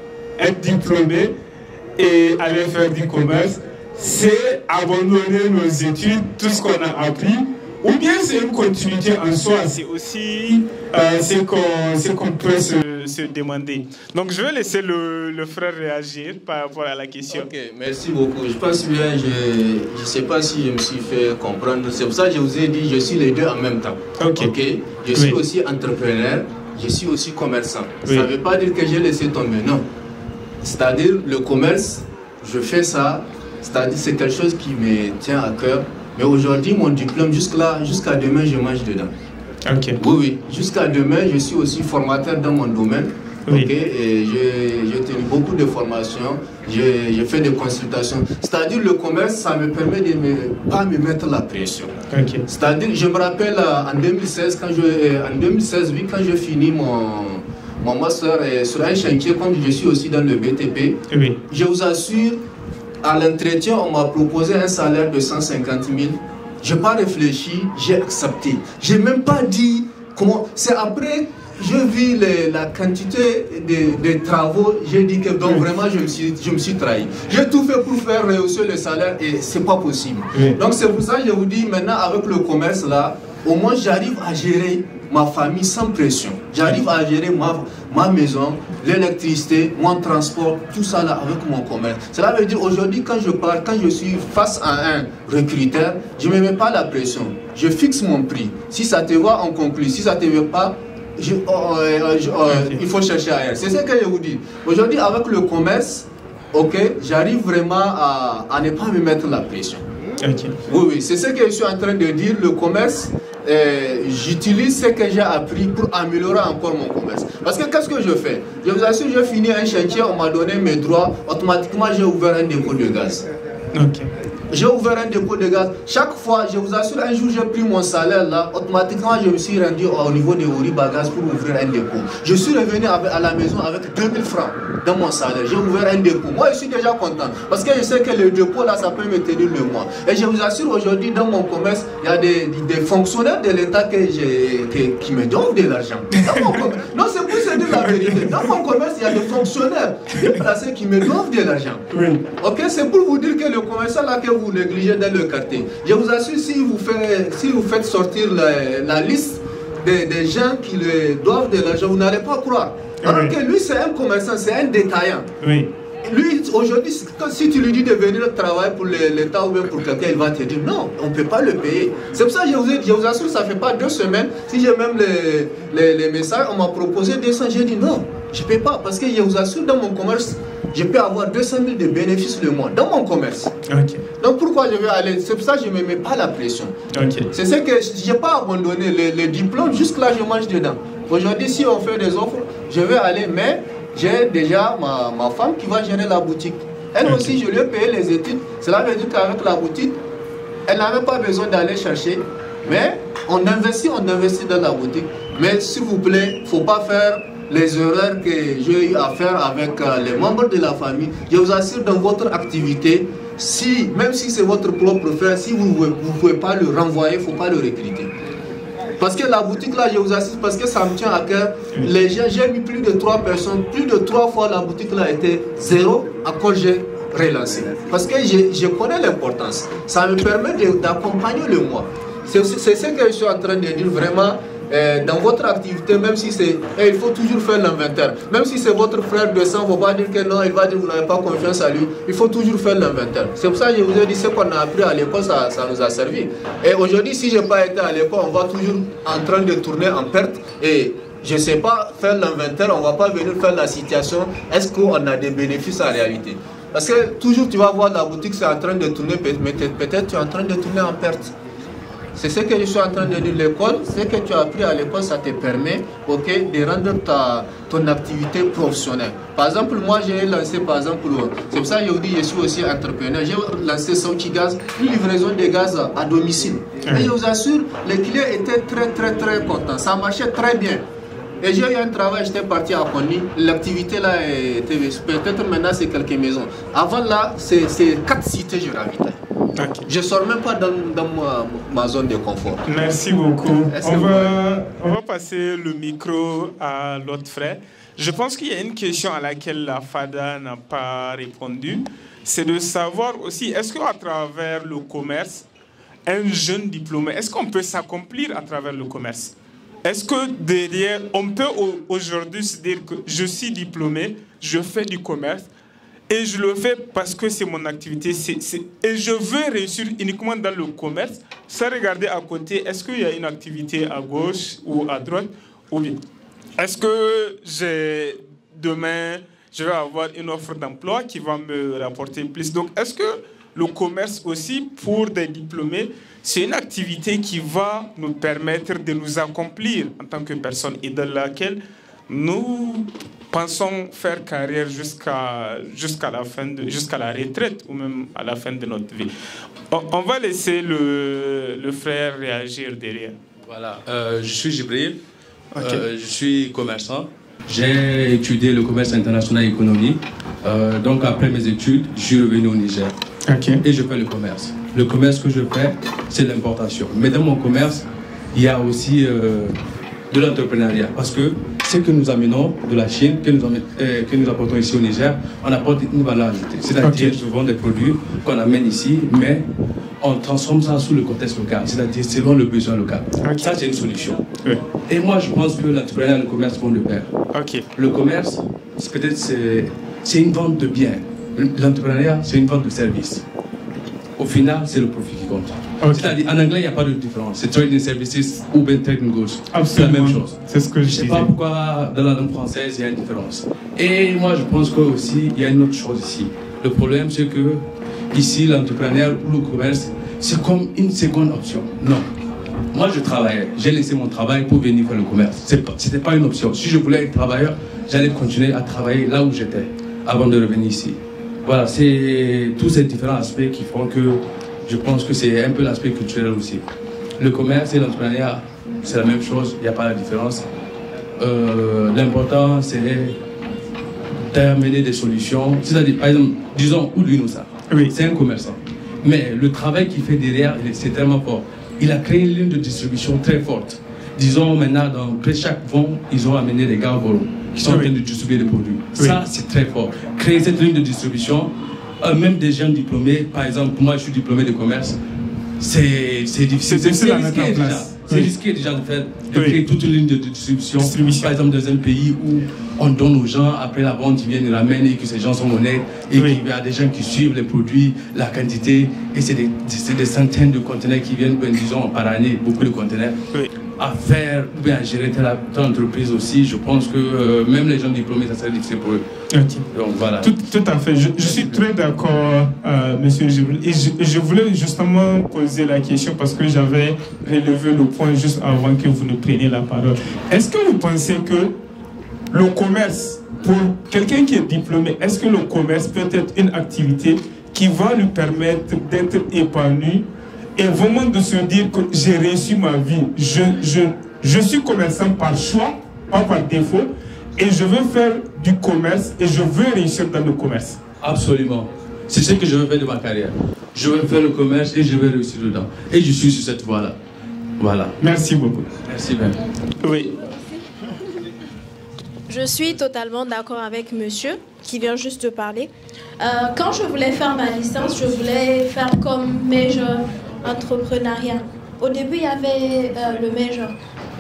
être diplômé et aller faire du commerce, c'est abandonner nos études, tout ce qu'on a appris ou bien c'est une continuité en soi, c'est aussi euh, ce qu'on peut se, se, demander. Donc je vais laisser le, le, frère réagir par rapport à la question. Ok, merci beaucoup. Je pense bien, je ne sais pas si je me suis fait comprendre. C'est pour ça que je vous ai dit, je suis les deux en même temps. Ok. Je suis aussi entrepreneur je suis aussi commerçant. Ça ne veut pas dire que j'ai laissé tomber, non. C'est-à-dire, le commerce, je fais ça, c'est-à-dire, c'est quelque chose qui me tient à cœur. Mais aujourd'hui, mon diplôme, jusqu'à jusqu'à demain, je mange dedans. Ok. Oui, oui. Jusqu'à demain, je suis aussi formateur dans mon domaine. Oui. et j'ai tenu beaucoup de formations, j'ai fait des consultations. C'est-à-dire le commerce, ça me permet de ne pas me mettre la pression. C'est-à-dire, je me rappelle euh, en 2016, quand je, euh, en 2016, oui, quand je finis mon, mon master sur un chantier, comme je suis aussi dans le BTP, oui. je vous assure, à l'entretien, on m'a proposé un salaire de 150 000. Je n'ai pas réfléchi, j'ai accepté. Je n'ai même pas dit comment. C'est après je vis la quantité de, travaux, j'ai dit que donc vraiment je me suis, je me suis trahi. J'ai tout fait pour faire rehausser le salaire et c'est pas possible. Donc c'est pour ça que je vous dis maintenant avec le commerce là, au moins j'arrive à gérer ma famille sans pression. J'arrive à gérer ma, ma maison, l'électricité, mon transport, tout ça là avec mon commerce. Cela veut dire aujourd'hui quand je pars, quand je suis face à un recruteur, je ne me mets pas la pression. Je fixe mon prix. Si ça te va, on conclut. Si ça ne te va pas, Oh, euh, euh, il faut chercher ailleurs. C'est ce que je vous dis. Aujourd'hui, avec le commerce, ok, j'arrive vraiment à, ne pas me mettre la pression. Oui, oui, c'est ce que je suis en train de dire. Le commerce, euh, j'utilise ce que j'ai appris pour améliorer encore mon commerce. Parce que qu'est-ce que je fais? Je vous assure, j'ai fini un chantier, on m'a donné mes droits, automatiquement j'ai ouvert un dépôt de gaz. J'ai ouvert un dépôt de gaz. Chaque fois, je vous assure, un jour j'ai pris mon salaire là, automatiquement je me suis rendu au niveau de Ori Bagas pour ouvrir un dépôt. Je suis revenu à la maison avec 2000 francs dans mon salaire. J'ai ouvert un dépôt. Moi, je suis déjà content parce que je sais que le dépôt là, ça peut me tenir le mois. Et je vous assure, aujourd'hui, dans mon commerce, il y a des, fonctionnaires de l'État qui me donnent de l'argent. Non, c'est pour dire la vérité. Dans mon commerce, il y a des fonctionnaires déplacés qui me donnent de l'argent. Ok, c'est pour vous dire que le commerçant là que vous négligez dans le quartier. Je vous assure, si vous faites, si vous faites sortir la, liste des, gens qui lui doivent de l'argent, vous n'allez pas croire. Alors que lui, c'est un commerçant, c'est un détaillant. Oui. Lui, aujourd'hui, si tu lui dis de venir travailler pour l'État ou bien pour quelqu'un, il va te dire non, on ne peut pas le payer. C'est pour ça que je vous, je vous assure, ça ne fait pas deux semaines. Si j'ai même les, les, les, messages, on m'a proposé 200, j'ai dit non, je ne peux pas. Parce que je vous assure, dans mon commerce, je peux avoir 200 000 de bénéfices le mois dans mon commerce. Donc pourquoi je vais aller C'est pour ça que je ne me mets pas la pression. C'est ce que je n'ai pas abandonné. Les, diplômes, jusque-là, je mange dedans. Aujourd'hui, si on fait des offres, je vais aller, mais j'ai déjà ma, ma, femme qui va gérer la boutique. Elle aussi, je lui ai payé les études. Cela veut dire qu'avec la boutique, elle n'avait pas besoin d'aller chercher. Mais on investit, on investit dans la boutique. Mais s'il vous plaît, il ne faut pas faire les erreurs que j'ai eu à faire avec euh, les membres de la famille, je vous assure dans votre activité, si, même si c'est votre propre frère, si vous ne pouvez pas le renvoyer, il ne faut pas le recruter. Parce que la boutique là, je vous assiste parce que ça me tient à cœur. Les gens, j'ai mis plus de trois personnes, plus de trois fois la boutique là était zéro à cause j'ai relancé. Parce que je, je connais l'importance. Ça me permet d'accompagner le mois. C'est ce que je suis en train de dire vraiment. Euh, dans votre activité, même si c'est. Eh, il faut toujours faire l'inventaire. Même si c'est votre frère de sang, il ne faut pas dire que non, il va dire que vous n'avez pas confiance à lui. Il faut toujours faire l'inventaire. C'est pour ça que je vous ai dit ce qu'on a appris à l'école, ça, nous a servi. Et aujourd'hui, si je n'ai pas été à l'école, on va toujours en train de tourner en perte. Et je ne sais pas faire l'inventaire, on ne va pas venir faire la situation. Est-ce qu'on a des bénéfices en réalité? Parce que toujours tu vas voir la boutique, c'est en train de tourner, peut-être tu es en train de tourner en perte. C'est ce que je suis en train de dire. L'école, ce que tu as appris à l'école, ça te permet ok, de rendre ta, ton activité professionnelle. Par exemple, moi, j'ai lancé, par exemple, c'est pour ça que je vous dis, je suis aussi entrepreneur. J'ai lancé Sauti Gaz, une livraison de gaz à domicile. Et je vous assure, les clients étaient très, très, très contents. Ça marchait très bien. Et j'ai eu un travail, j'étais parti à Pony. L'activité là était, peut-être maintenant c'est quelques maisons. Avant là, c'est quatre cités, je ravitais. Je ne sors même pas dans, ma, zone de confort. Merci beaucoup. On va, on va passer le micro à l'autre frère. Je pense qu'il y a une question à laquelle la FADA n'a pas répondu. C'est de savoir aussi, est-ce qu'à travers le commerce, un jeune diplômé, est-ce qu'on peut s'accomplir à travers le commerce? Est-ce que derrière, on peut aujourd'hui se dire que je suis diplômé, je fais du commerce, et je le fais parce que c'est mon activité. et je veux réussir uniquement dans le commerce, sans regarder à côté, est-ce qu'il y a une activité à gauche ou à droite ou bien? est-ce que demain, je vais avoir une offre d'emploi qui va me rapporter plus? Donc, est-ce que le commerce aussi, pour des diplômés, c'est une activité qui va nous permettre de nous accomplir en tant que personne et dans laquelle nous pensons faire carrière jusqu'à jusqu'à la fin jusqu'à la retraite ou même à la fin de notre vie. On, va laisser le, le, frère réagir derrière. Voilà, euh, je suis Jibril, euh, je suis commerçant. J'ai étudié le commerce international et économie. Euh, donc après mes études, je suis revenu au Niger. Et je fais le commerce. Le commerce que je fais, c'est l'importation. Mais dans mon commerce, il y a aussi de l'entrepreneuriat. Parce que ce que nous amenons de la Chine, que nous, euh, que nous apportons ici au Niger, on apporte une valeur ajoutée. C'est-à-dire souvent des produits qu'on amène ici, mais on transforme ça sous le contexte local, c'est-à-dire selon le besoin local. Ça, c'est une solution. Et moi, je pense que l'entrepreneuriat et le commerce vont de pair. Le commerce, peut-être c'est une vente de biens. L'entrepreneuriat, c'est une vente de services. Au final, c'est le profit qui compte. C'est-à-dire, en anglais, il n'y a pas de différence. C'est trading services ou bien trading goods. C'est la même chose. C'est ce que je, ne sais pas pourquoi dans la langue française, il y a une différence. Et moi, je pense il y a une autre chose ici. Le problème, c'est que ici, l'entrepreneuriat ou le commerce, c'est comme une seconde option. Non. Moi, je travaillais. J'ai laissé mon travail pour venir faire le commerce. Ce n'était pas une option. Si je voulais être travailleur, j'allais continuer à travailler là où j'étais avant de revenir ici. Voilà, c'est tous ces différents aspects qui font que je pense que c'est un peu l'aspect culturel aussi. Le commerce et l'entrepreneuriat, c'est la même chose, il n'y a pas la différence. Euh, l'important, c'est d'amener des solutions. C'est-à-dire, par exemple, disons, ça oui. c'est un commerçant. Mais le travail qu'il fait derrière, c'est tellement fort. Il a créé une ligne de distribution très forte. Disons, maintenant, dans près chaque vent, ils ont amené des gars qui sont en train de distribuer des produits. Ça, c'est très fort. Créer cette ligne de distribution, même des jeunes diplômés, par exemple, moi je suis diplômé de commerce, c'est difficile. C'est risqué déjà. C'est risqué déjà de faire de créer toute une ligne de distribution. Par exemple, dans un pays où on donne aux gens, après la vente, ils viennent les ramènent et que ces gens sont honnêtes et qu'il y a des gens qui suivent les produits, la quantité. Et c'est des, des, centaines de conteneurs qui viennent, ben, disons, par année, beaucoup de conteneurs à faire ou bien à gérer telle, entreprise aussi, je pense que euh, même les gens diplômés, ça serait difficile pour eux. Donc voilà. Tout, tout, à fait. Je, suis très d'accord, euh, monsieur Gibril. Et je, voulais justement poser la question parce que j'avais relevé le point juste avant que vous ne preniez la parole. Est-ce que vous pensez que le commerce, pour quelqu'un qui est diplômé, est-ce que le commerce peut être une activité qui va lui permettre d'être épanoui et vraiment de se dire que j'ai réussi ma vie. Je, je, je suis commerçant par choix, pas par défaut, et je veux faire du commerce et je veux réussir dans le commerce. Absolument. C'est ce que je veux faire de ma carrière. Je veux faire le commerce et je veux réussir dedans. Et je suis sur cette voie-là. Voilà. Merci beaucoup. Merci bien. Oui. Je suis totalement d'accord avec monsieur qui vient juste de parler. Euh, quand je voulais faire ma licence, je voulais faire comme major entrepreneuriat. Au début, il y avait euh, le major.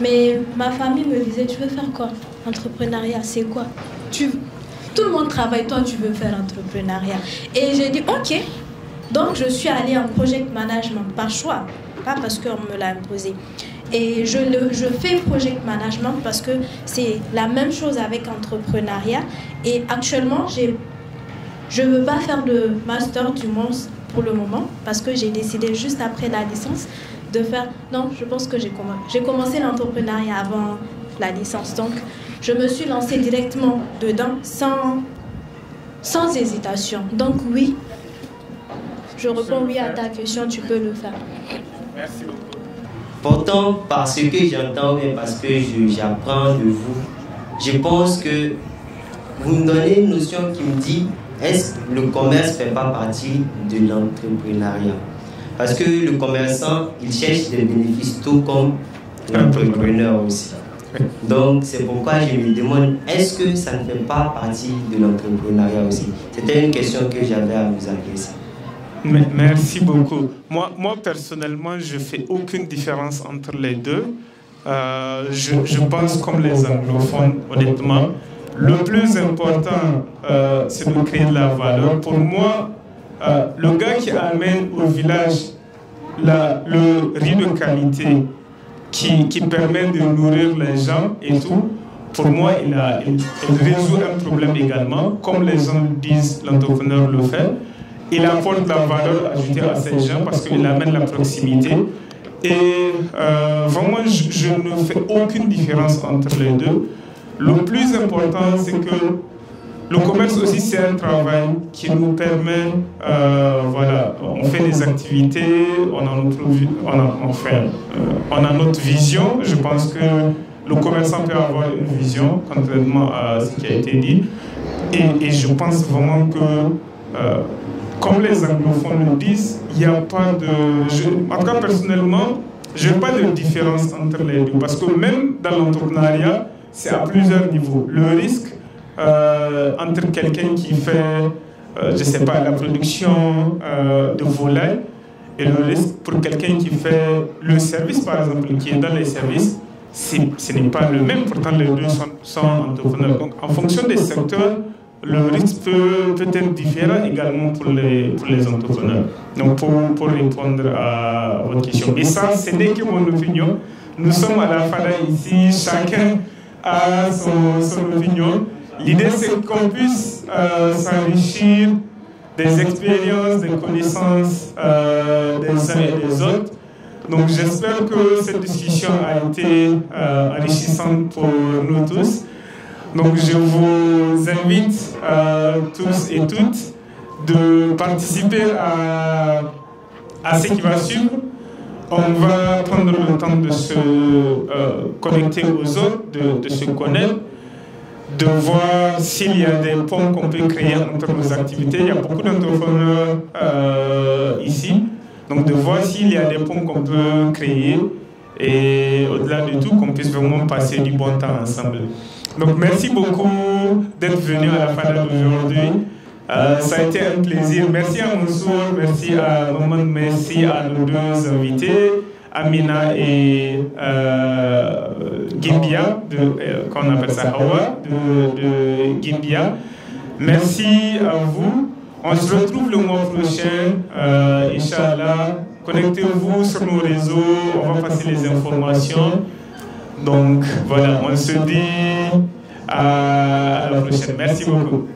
Mais ma famille me disait, tu veux faire quoi? Entrepreneuriat, c'est quoi? Tu... Tout le monde travaille, toi, tu veux faire entrepreneuriat. Et j'ai dit, ok. Donc, je suis allée en project management par choix, pas parce qu'on me l'a imposé. Et je, le, je fais project management parce que c'est la même chose avec entrepreneuriat. Et actuellement, je ne veux pas faire de master, du moins pour le moment, parce que j'ai décidé juste après la licence de faire... Non, je pense que j'ai commencé, j'ai commencé l'entrepreneuriat avant la licence. Donc, je me suis lancée directement dedans sans, sans hésitation. Donc, oui, je réponds oui à ta question, tu peux le faire. Merci beaucoup. Pourtant, parce que j'entends et parce que j'apprends de vous, je pense que vous me donnez une notion qui me dit est-ce que le commerce ne fait pas partie de l'entrepreneuriat? Parce que le commerçant, il cherche des bénéfices tout comme l'entrepreneur aussi. Donc c'est pourquoi je me demande, est-ce que ça ne fait pas partie de l'entrepreneuriat aussi? C'était une question que j'avais à vous adresser. Merci beaucoup. Moi, moi personnellement, je fais aucune différence entre les deux. Euh, je pense comme les anglophones, honnêtement, le plus important, euh, c'est de créer de la valeur. Pour moi, euh, le gars qui amène au village la, le riz de qualité qui, qui permet de nourrir les gens et tout, pour moi, il, a, résout un problème également, comme les gens disent, l'entrepreneur le fait. Il apporte la valeur ajoutée à ces gens parce qu'il amène la proximité. Et euh, vraiment, je, ne fais aucune différence entre les deux. Le plus important, c'est que le commerce aussi, c'est un travail qui nous permet, euh, voilà, on fait des activités, on a notre, on a, euh, on a notre vision. Je pense que le commerçant peut avoir une vision, contrairement à ce qui a été dit. Et, je pense vraiment que, euh, comme les anglophones le disent, il n'y a pas de... en tout cas, personnellement, je n'ai pas de différence entre les deux. Parce que même dans l'entrepreneuriat, c'est à plusieurs niveaux. Le risque euh, entre quelqu'un qui fait, euh, je ne sais pas, la production de volailles et le risque pour quelqu'un qui fait le service, par exemple, qui est dans les services, ce n'est pas le même, pourtant les deux sont, entrepreneurs. Donc, en fonction des secteurs, le risque peut, peut être différent également pour les, pour les entrepreneurs. Donc, pour, pour, répondre à votre question. Et ça, ce n'est que mon opinion. Nous sommes à la FADA ici, chacun a son, opinion. L'idée, c'est qu'on puisse euh, s'enrichir des expériences, des connaissances euh, des uns et des autres donc j'espère que cette discussion a été euh, enrichissante pour nous tous. Donc je vous invite tous et toutes de participer à, à ce qui va suivre. On va prendre le temps de se euh, connecter aux autres, de, se connaître, de voir s'il y a des ponts qu'on peut créer entre nos activités. Il y a beaucoup d'entrepreneurs ici. Donc de voir s'il y a des ponts qu'on peut créer et au-delà de tout, qu'on puisse vraiment passer du bon temps ensemble. Donc merci beaucoup d'être venu à la fin d'aujourd'hui. Euh, ça a été un plaisir. Merci à Monsour, merci à Roman, merci à nos deux invités, Amina et euh, Gimbia, euh, qu'on appelle ça Hawa, de, de Gimbia. Merci à vous. On se retrouve le mois prochain, euh, Inch'Allah. Connectez-vous sur nos réseaux, on va passer les informations. Donc voilà, on se dit à la prochaine. Merci beaucoup.